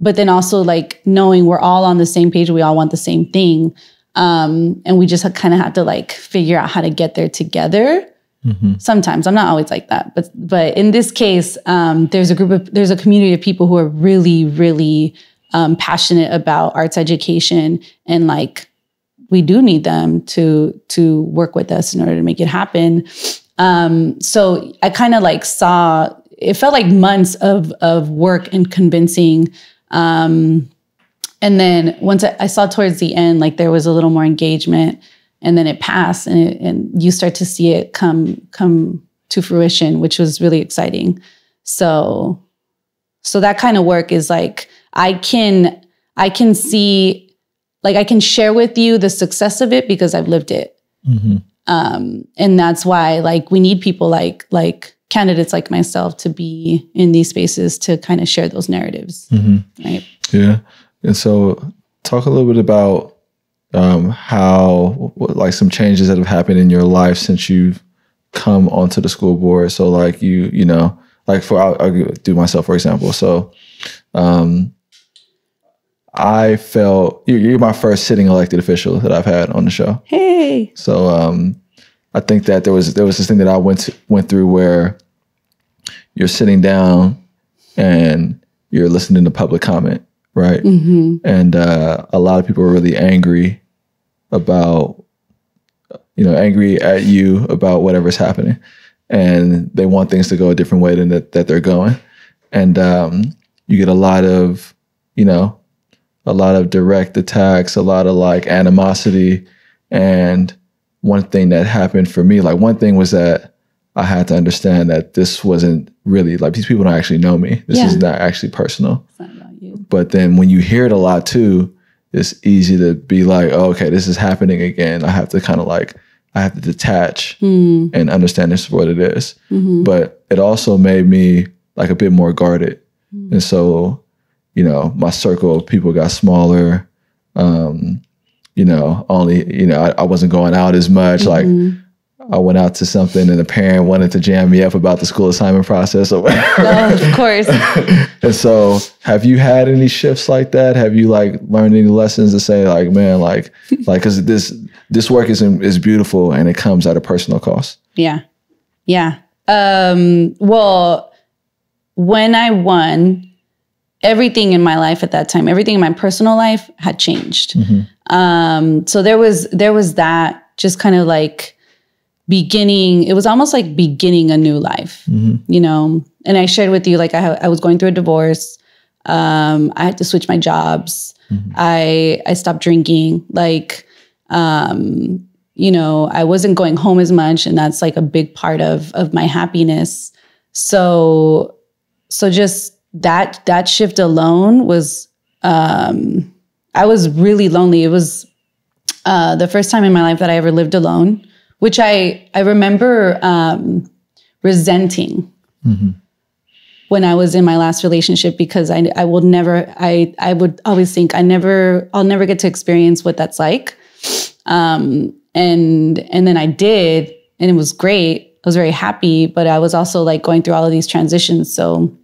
[SPEAKER 2] but then also like knowing we're all on the same page we all want the same thing um, and we just kind of have to like figure out how to get there together Sometimes I'm not always like that, but but in this case, um, there's a group of there's a community of people who are really really um, passionate about arts education and like we do need them to to work with us in order to make it happen. Um, so I kind of like saw it felt like months of of work and convincing. Um, and then once I, I saw towards the end, like there was a little more engagement, and then it passed, and it, and you start to see it come come to fruition, which was really exciting. So, so that kind of work is like I can I can see like I can share with you the success of it because I've lived it. Um, and that's why like we need people like like candidates like myself to be in these spaces to kind of share those narratives. Right.
[SPEAKER 1] Yeah. And so talk a little bit about um, how, like some changes that have happened in your life since you've come onto the school board. So like you, you know, like for, I'll, I'll do myself, for example. So um, I felt, you're, you're my first sitting elected official that I've had on the show.
[SPEAKER 2] Hey.
[SPEAKER 1] So um, I think that there was there was this thing that I went to, went through where you're sitting down and you're listening to public comment, right? And uh, a lot of people are really angry about you know angry at you about whatever's happening, and they want things to go a different way than that, that they're going, and um, you get a lot of you know a lot of direct attacks, a lot of like animosity. And one thing that happened for me, like one thing was that I had to understand that this wasn't really like these people don't actually know me. This is not actually personal.
[SPEAKER 2] It's not about you.
[SPEAKER 1] But then when you hear it a lot too, it's easy to be like, oh, okay, this is happening again. I have to kind of like, I have to detach hmm. and understand this is what it is. Mm-hmm. But it also made me like a bit more guarded. Hmm. And so, you know, my circle of people got smaller. Um, you know, only, you know, I, I wasn't going out as much. Like mm-hmm. I went out to something and a parent wanted to jam me up about the school assignment process or whatever.
[SPEAKER 2] Oh, of course.
[SPEAKER 1] And so, have you had any shifts like that? Have you like learned any lessons to say like, man, like, like, because this this work is is beautiful and it comes at a personal cost.
[SPEAKER 2] Yeah. Yeah. Um, well, when I won, everything in my life at that time, everything in my personal life had changed. Um, so there was there was that just kind of like beginning, it was almost like beginning a new life, you know. And I shared with you like I I was going through a divorce. Um, I had to switch my jobs. I I stopped drinking. Like um, you know, I wasn't going home as much, and that's like a big part of of my happiness. So, so just that that shift alone was, um, I was really lonely. It was uh, the first time in my life that I ever lived alone, which I I remember um, resenting when I was in my last relationship because I I will never I I would always think I never I'll never get to experience what that's like. Um and and then I did and it was great. I was very happy, but I was also like going through all of these transitions. So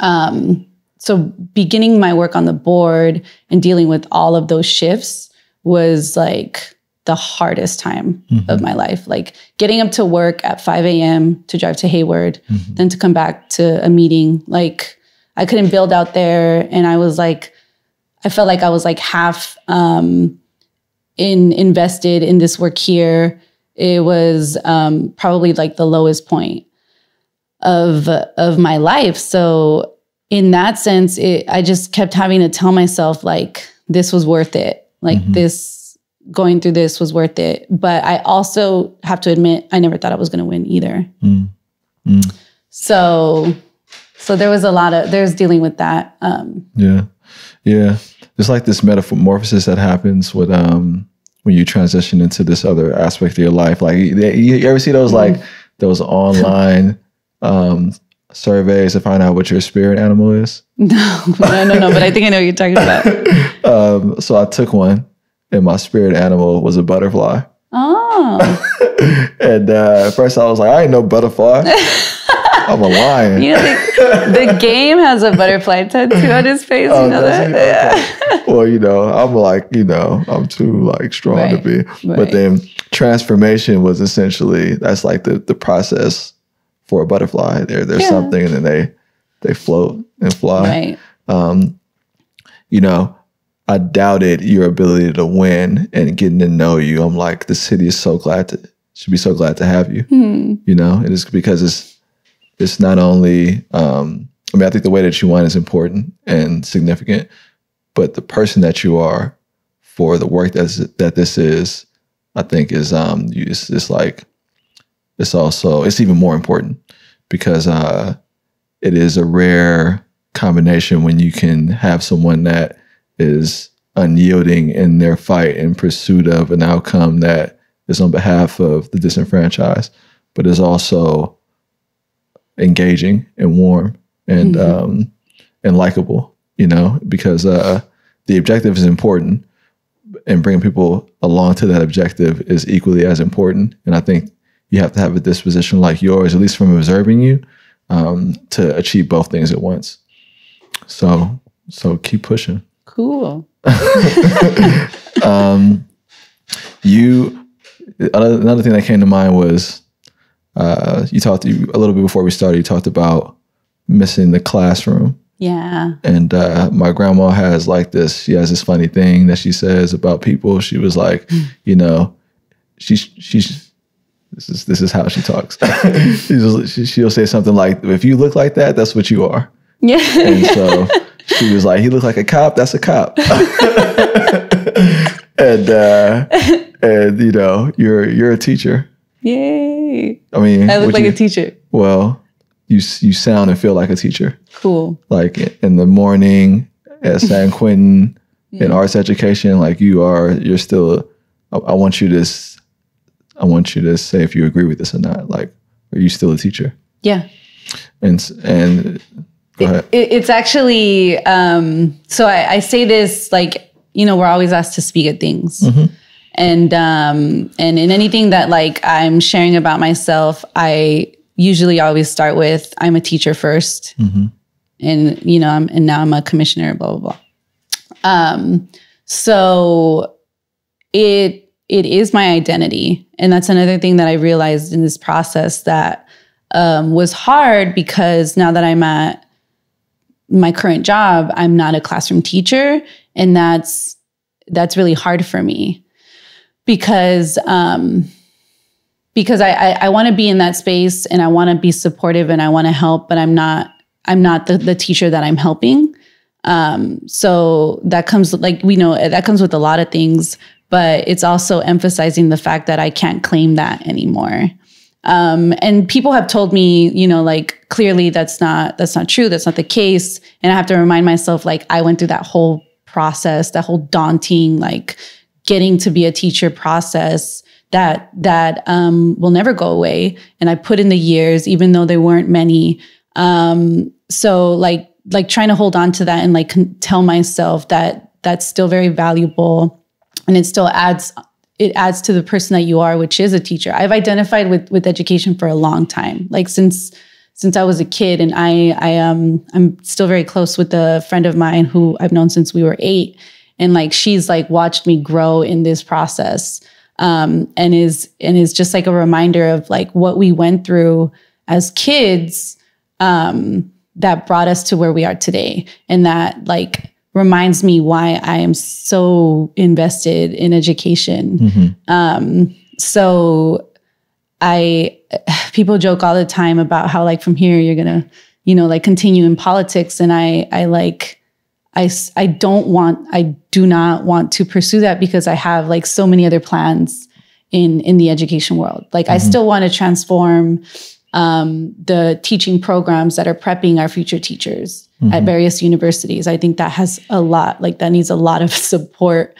[SPEAKER 2] um so beginning my work on the board and dealing with all of those shifts was like the hardest time of my life. Like getting up to work at 5 a.m. to drive to Hayward, then to come back to a meeting. Like I couldn't build out there. And I was like, I felt like I was like half um, in invested in this work here. It was um, probably like the lowest point of of my life. So in that sense, it, I just kept having to tell myself like this was worth it. Like this going through this was worth it. But I also have to admit I never thought I was going to win either. So so there was a lot of there's dealing with that. Um,
[SPEAKER 1] Yeah, yeah. There's like this metamorphosis that happens with um when you transition into this other aspect of your life. Like you, you ever see those like those online um surveys to find out what your spirit animal is?
[SPEAKER 2] no, no, no, no. But I think I know what you're talking about.
[SPEAKER 1] Um, so I took one, and my spirit animal was a butterfly.
[SPEAKER 2] Oh,
[SPEAKER 1] And uh, at first I was like, I ain't no butterfly. I'm a lion.
[SPEAKER 2] You know, the, the game has a butterfly tattoo on his face.
[SPEAKER 1] Oh,
[SPEAKER 2] you know that? Yeah.
[SPEAKER 1] well, you know, I'm like, you know, I'm too like strong to
[SPEAKER 2] Right,
[SPEAKER 1] be. But then transformation was essentially that's like the the process for a butterfly. There, there's
[SPEAKER 2] Yeah.
[SPEAKER 1] something, and then they they float and fly.
[SPEAKER 2] Right.
[SPEAKER 1] Um, you know, I doubted your ability to win and getting to know you. I'm like, the city is so glad to should be so glad to have you.
[SPEAKER 2] Hmm.
[SPEAKER 1] You know, it is because it's it's not only um, I mean, I think the way that you won is important and significant, but the person that you are for the work that's that this is, I think is um you- it's, it's like it's also it's even more important because uh it is a rare combination when you can have someone that is unyielding in their fight in pursuit of an outcome that is on behalf of the disenfranchised, but is also engaging and warm and
[SPEAKER 2] Mhm.
[SPEAKER 1] um, and likable. You know, because uh, the objective is important, and bringing people along to that objective is equally as important. And I think you have to have a disposition like yours, at least from observing you, um, to achieve both things at once. So, so keep pushing.
[SPEAKER 2] Cool.
[SPEAKER 1] um, you another, thing that came to mind was uh, you talked a little bit before we started. You talked about missing the classroom,
[SPEAKER 2] Yeah.
[SPEAKER 1] and uh, my grandma has like this. She has this funny thing that she says about people. She was like, you know, she's she's. This is this is how she talks. She's, she, she'll say something like, "If you look like that, that's what you are."
[SPEAKER 2] Yeah.
[SPEAKER 1] And so she was like, he looked like a cop. That's a cop. and uh, and you know, you're you're a teacher.
[SPEAKER 2] Yay.
[SPEAKER 1] I mean,
[SPEAKER 2] I look like
[SPEAKER 1] you-
[SPEAKER 2] a teacher.
[SPEAKER 1] Well, you you sound and feel like a teacher.
[SPEAKER 2] Cool.
[SPEAKER 1] Like in the morning at San Quentin in arts education, like you are. You're still. I, I want you to. I want you to say if you agree with this or not. Like, are you still a teacher?
[SPEAKER 2] Yeah.
[SPEAKER 1] And and.
[SPEAKER 2] It, it's actually um, so I, I say this like you know we're always asked to speak at things,
[SPEAKER 1] Mhm.
[SPEAKER 2] and um, and in anything that like I'm sharing about myself, I usually always start with I'm a teacher 1st
[SPEAKER 1] Mhm.
[SPEAKER 2] and you know I'm and now I'm a commissioner, blah blah blah. Um, so it it is my identity, and that's another thing that I realized in this process that um, was hard because now that I'm at my current job, I'm not a classroom teacher, and that's that's really hard for me because um, because I I, I want to be in that space and I want to be supportive and I want to help, but I'm not I'm not the, the teacher that I'm helping. Um, so that comes like we know that comes with a lot of things, but it's also emphasizing the fact that I can't claim that anymore. Um, and people have told me, you know, like clearly that's not that's not true. That's not the case. And I have to remind myself, like I went through that whole process, that whole daunting, like getting to be a teacher process that that um, will never go away. And I put in the years, even though there weren't many. Um, so like like trying to hold on to that and like tell myself that that's still very valuable, and it still adds it adds to the person that you are, which is a teacher. I've identified with with education for a long time, like since since I was a kid, and I I um I'm still very close with a friend of mine who I've known since we were eight, and like she's like watched me grow in this process, um, and is and is just like a reminder of like what we went through as kids, um, that brought us to where we are today, and that like reminds me why I am so invested in education.
[SPEAKER 1] Mhm.
[SPEAKER 2] Um, so I people joke all the time about how like from here you're gonna, you know, like continue in politics. And I I like I, I don't want I do not want to pursue that because I have like so many other plans in in the education world. Like I
[SPEAKER 1] Mhm.
[SPEAKER 2] still want to transform um, the teaching programs that are prepping our future teachers at
[SPEAKER 1] Mhm.
[SPEAKER 2] various universities. I think that has a lot, like that needs a lot of support.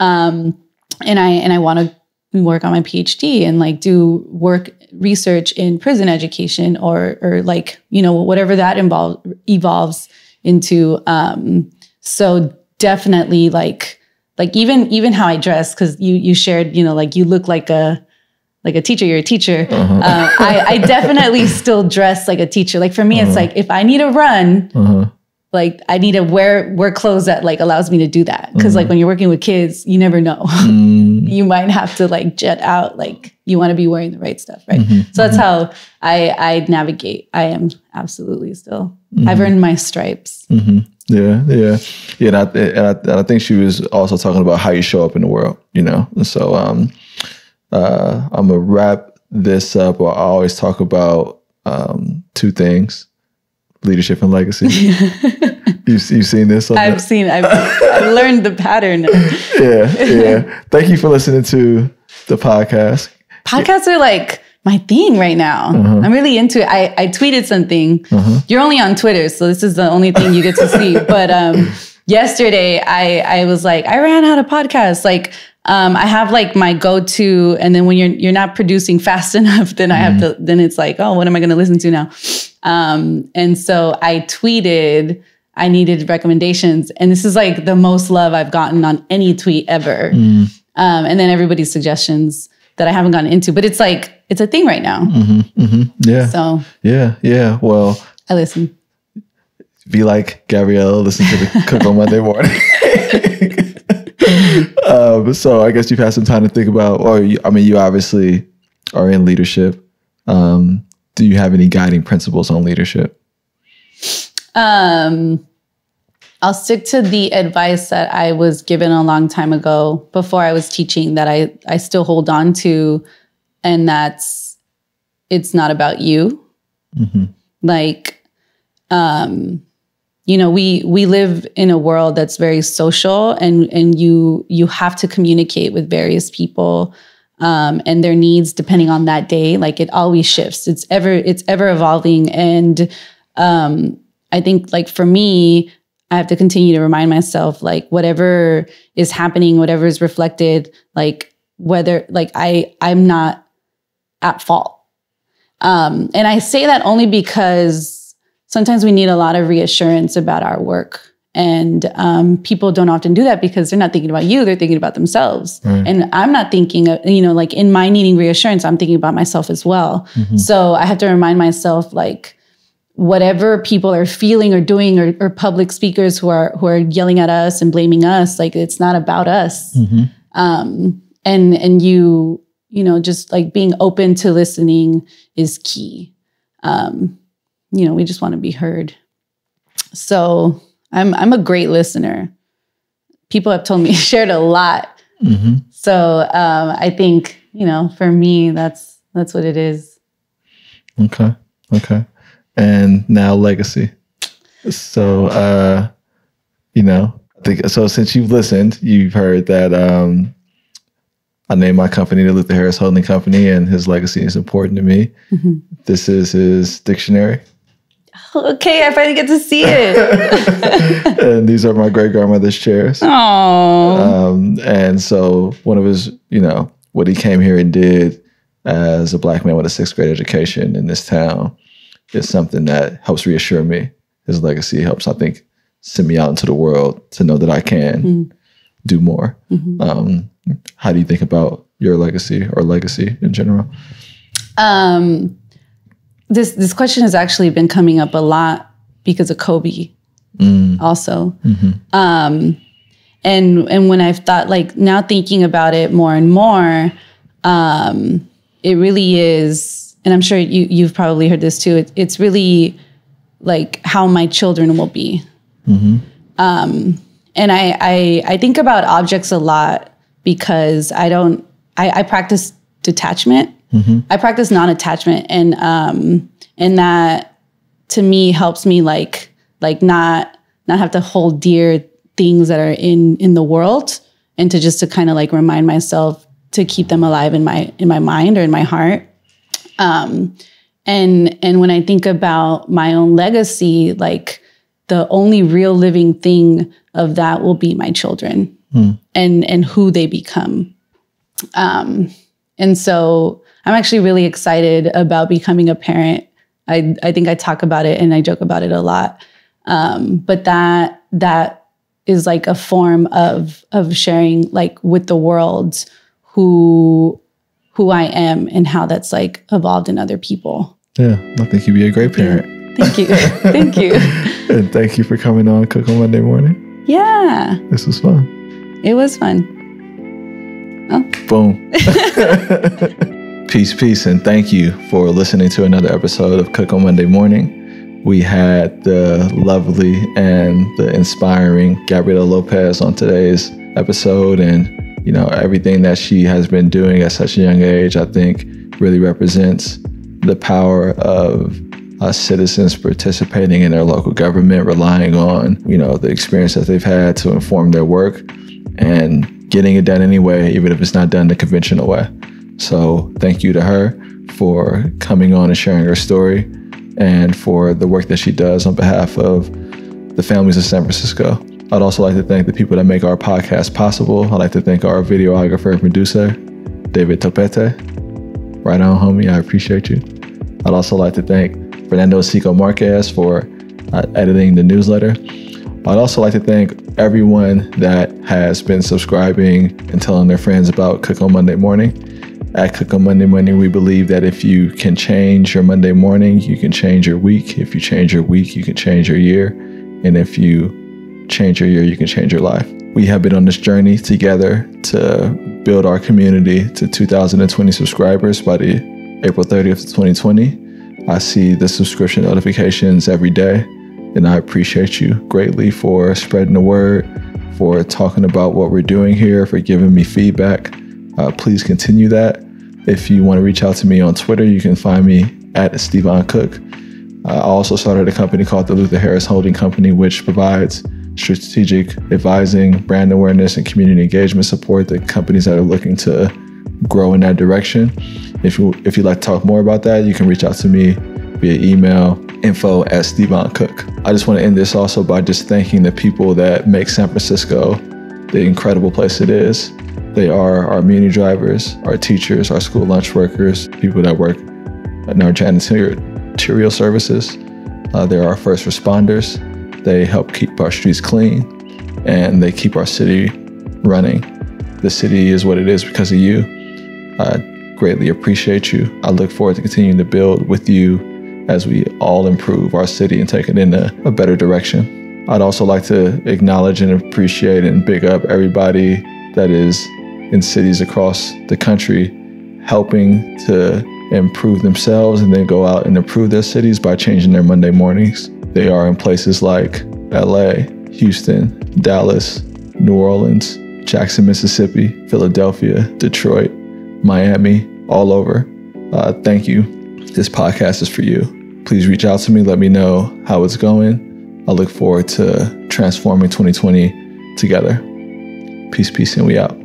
[SPEAKER 2] Um, and I and I want to work on my PhD and like do work research in prison education or or like you know whatever that involve evolves into. Um, so definitely like like even even how I dress because you you shared you know like you look like a like a teacher, you're a teacher.
[SPEAKER 1] Uh-huh.
[SPEAKER 2] Uh, I, I definitely still dress like a teacher. Like for me, it's like if I need to run,
[SPEAKER 1] Uh-huh.
[SPEAKER 2] like I need to wear wear clothes that like allows me to do that. Because like when you're working with kids, you never know.
[SPEAKER 1] Mm,
[SPEAKER 2] you might have to like jet out. Like you want to be wearing the right stuff, right?
[SPEAKER 1] Mhm,
[SPEAKER 2] So that's how I I navigate. I am absolutely still. I've earned my stripes.
[SPEAKER 1] Yeah, yeah, yeah. And I, and I, and I think she was also talking about how you show up in the world, you know. And so um, uh, I'm gonna wrap this up. I always talk about um, two things: leadership and legacy. you've, you've seen this?
[SPEAKER 2] I've
[SPEAKER 1] the-
[SPEAKER 2] seen. I've, I've learned the pattern.
[SPEAKER 1] yeah, yeah. Thank you for listening to the podcast.
[SPEAKER 2] Podcasts are like my thing right now. I'm really into it. I, I tweeted something. You're only on Twitter, so this is the only thing you get to see. But um, yesterday, I I was like, I ran out of podcasts. Like, um, I have like my go to, and then when you're you're not producing fast enough, then I have to. Then it's like, oh, what am I going to listen to now? Um, and so I tweeted. I needed recommendations, and this is like the most love I've gotten on any tweet ever. Um, and then everybody's suggestions that I haven't gotten into, but it's like it's a thing right now.
[SPEAKER 1] hmm hmm Yeah,
[SPEAKER 2] So
[SPEAKER 1] yeah, yeah. Well,
[SPEAKER 2] I listen.
[SPEAKER 1] be like Gabrielle, listen to the cook on Monday morning. um, so I guess you've had some time to think about, or you, I mean, you obviously are in leadership. Um, do you have any guiding principles on leadership?
[SPEAKER 2] Um, I'll stick to the advice that I was given a long time ago before I was teaching that I I still hold on to, and that's it's not about you.
[SPEAKER 1] Mhm.
[SPEAKER 2] Like, um, you know, we we live in a world that's very social, and and you you have to communicate with various people. Um, and their needs depending on that day like it always shifts it's ever it's ever evolving and um, I think like for me, I have to continue to remind myself like whatever is happening, whatever is reflected, like whether like I I'm not at fault. Um, and I say that only because sometimes we need a lot of reassurance about our work. And um, people don't often do that because they're not thinking about you, they're thinking about themselves. And I'm not thinking, of, you know, like in my needing reassurance, I'm thinking about myself as well. So I have to remind myself, like, whatever people are feeling or doing or, or public speakers who are who are yelling at us and blaming us like it's not about us
[SPEAKER 1] Mhm.
[SPEAKER 2] um and and you you know just like being open to listening is key um you know we just want to be heard so i'm i'm a great listener people have told me shared a lot
[SPEAKER 1] hmm
[SPEAKER 2] so um i think you know for me that's that's what it is
[SPEAKER 1] Okay. Okay. And now legacy. So uh you know, I think so since you've listened, you've heard that um I named my company the Luther Harris Holding Company and his legacy is important to me.
[SPEAKER 2] Mhm.
[SPEAKER 1] This is his dictionary.
[SPEAKER 2] okay i finally get to see it
[SPEAKER 1] and these are my great grandmother's chairs.
[SPEAKER 2] oh
[SPEAKER 1] Um, and so one of his, you know, what he came here and did as a black man with a sixth grade education in this town is something that helps reassure me. His legacy helps, I think, send me out into the world to know that I can
[SPEAKER 2] Mm.
[SPEAKER 1] do more.
[SPEAKER 2] Mhm.
[SPEAKER 1] Um, how do you think about your legacy or legacy in general?
[SPEAKER 2] Um, this this question has actually been coming up a lot because of Kobe,
[SPEAKER 1] Mm,
[SPEAKER 2] also.
[SPEAKER 1] mhm,
[SPEAKER 2] Um, and and when I've thought like now thinking about it more and more, um, it really is, and I'm sure you you've probably heard this too. It, it's really like how my children will be.
[SPEAKER 1] mhm,
[SPEAKER 2] Um, and I, I I think about objects a lot because I don't I, I practice detachment.
[SPEAKER 1] Mhm,
[SPEAKER 2] I practice non-attachment and um and that to me helps me like like not not have to hold dear things that are in in the world and to just to kind of like remind myself to keep them alive in my in my mind or in my heart. Um and and when I think about my own legacy like the only real living thing of that will be my children
[SPEAKER 1] Hmm.
[SPEAKER 2] and and who they become. Um and so I'm actually really excited about becoming a parent. I, I think I talk about it and I joke about it a lot. Um, but that that is like a form of of sharing like with the world who who I am and how that's like evolved in other people.
[SPEAKER 1] Yeah, I think you'd be a great parent.
[SPEAKER 2] Thank you. thank you.
[SPEAKER 1] and thank you for coming on Cook on Monday morning.
[SPEAKER 2] Yeah.
[SPEAKER 1] This was fun.
[SPEAKER 2] It was fun.
[SPEAKER 1] Oh. Boom. peace, peace, and thank you for listening to another episode of Cook on Monday morning. We had the lovely and the inspiring Gabriela Lopez on today's episode, and you know everything that she has been doing at such a young age. I think really represents the power of uh, citizens participating in their local government, relying on you know the experience that they've had to inform their work, and getting it done anyway, even if it's not done the conventional way. So thank you to her for coming on and sharing her story, and for the work that she does on behalf of the families of San Francisco. I'd also like to thank the people that make our podcast possible. I'd like to thank our videographer and producer, David Topete. Right on, homie. I appreciate you. I'd also like to thank Fernando Sico Marquez for uh, editing the newsletter. I'd also like to thank everyone that has been subscribing and telling their friends about Cook on Monday Morning. At Cook on Monday Morning, we believe that if you can change your Monday morning, you can change your week. If you change your week, you can change your year. And if you change your year, you can change your life. We have been on this journey together to build our community to 2,020 subscribers by the April 30th, 2020. I see the subscription notifications every day, and I appreciate you greatly for spreading the word, for talking about what we're doing here, for giving me feedback. Uh, please continue that. If you want to reach out to me on Twitter, you can find me at Stevon Cook. I also started a company called the Luther Harris Holding Company, which provides strategic advising, brand awareness, and community engagement support to companies that are looking to grow in that direction. If you if you'd like to talk more about that, you can reach out to me via email info at Stevon Cook. I just want to end this also by just thanking the people that make San Francisco the incredible place it is. They are our muni drivers, our teachers, our school lunch workers, people that work in our janitorial services. Uh, they're our first responders. They help keep our streets clean and they keep our city running. The city is what it is because of you. I greatly appreciate you. I look forward to continuing to build with you as we all improve our city and take it in a, a better direction. I'd also like to acknowledge and appreciate and big up everybody that is in cities across the country helping to improve themselves and then go out and improve their cities by changing their Monday mornings. They are in places like LA, Houston, Dallas, New Orleans, Jackson, Mississippi, Philadelphia, Detroit, Miami, all over. Uh, thank you. This podcast is for you. Please reach out to me. Let me know how it's going. I look forward to transforming 2020 together. Peace, peace, and we out.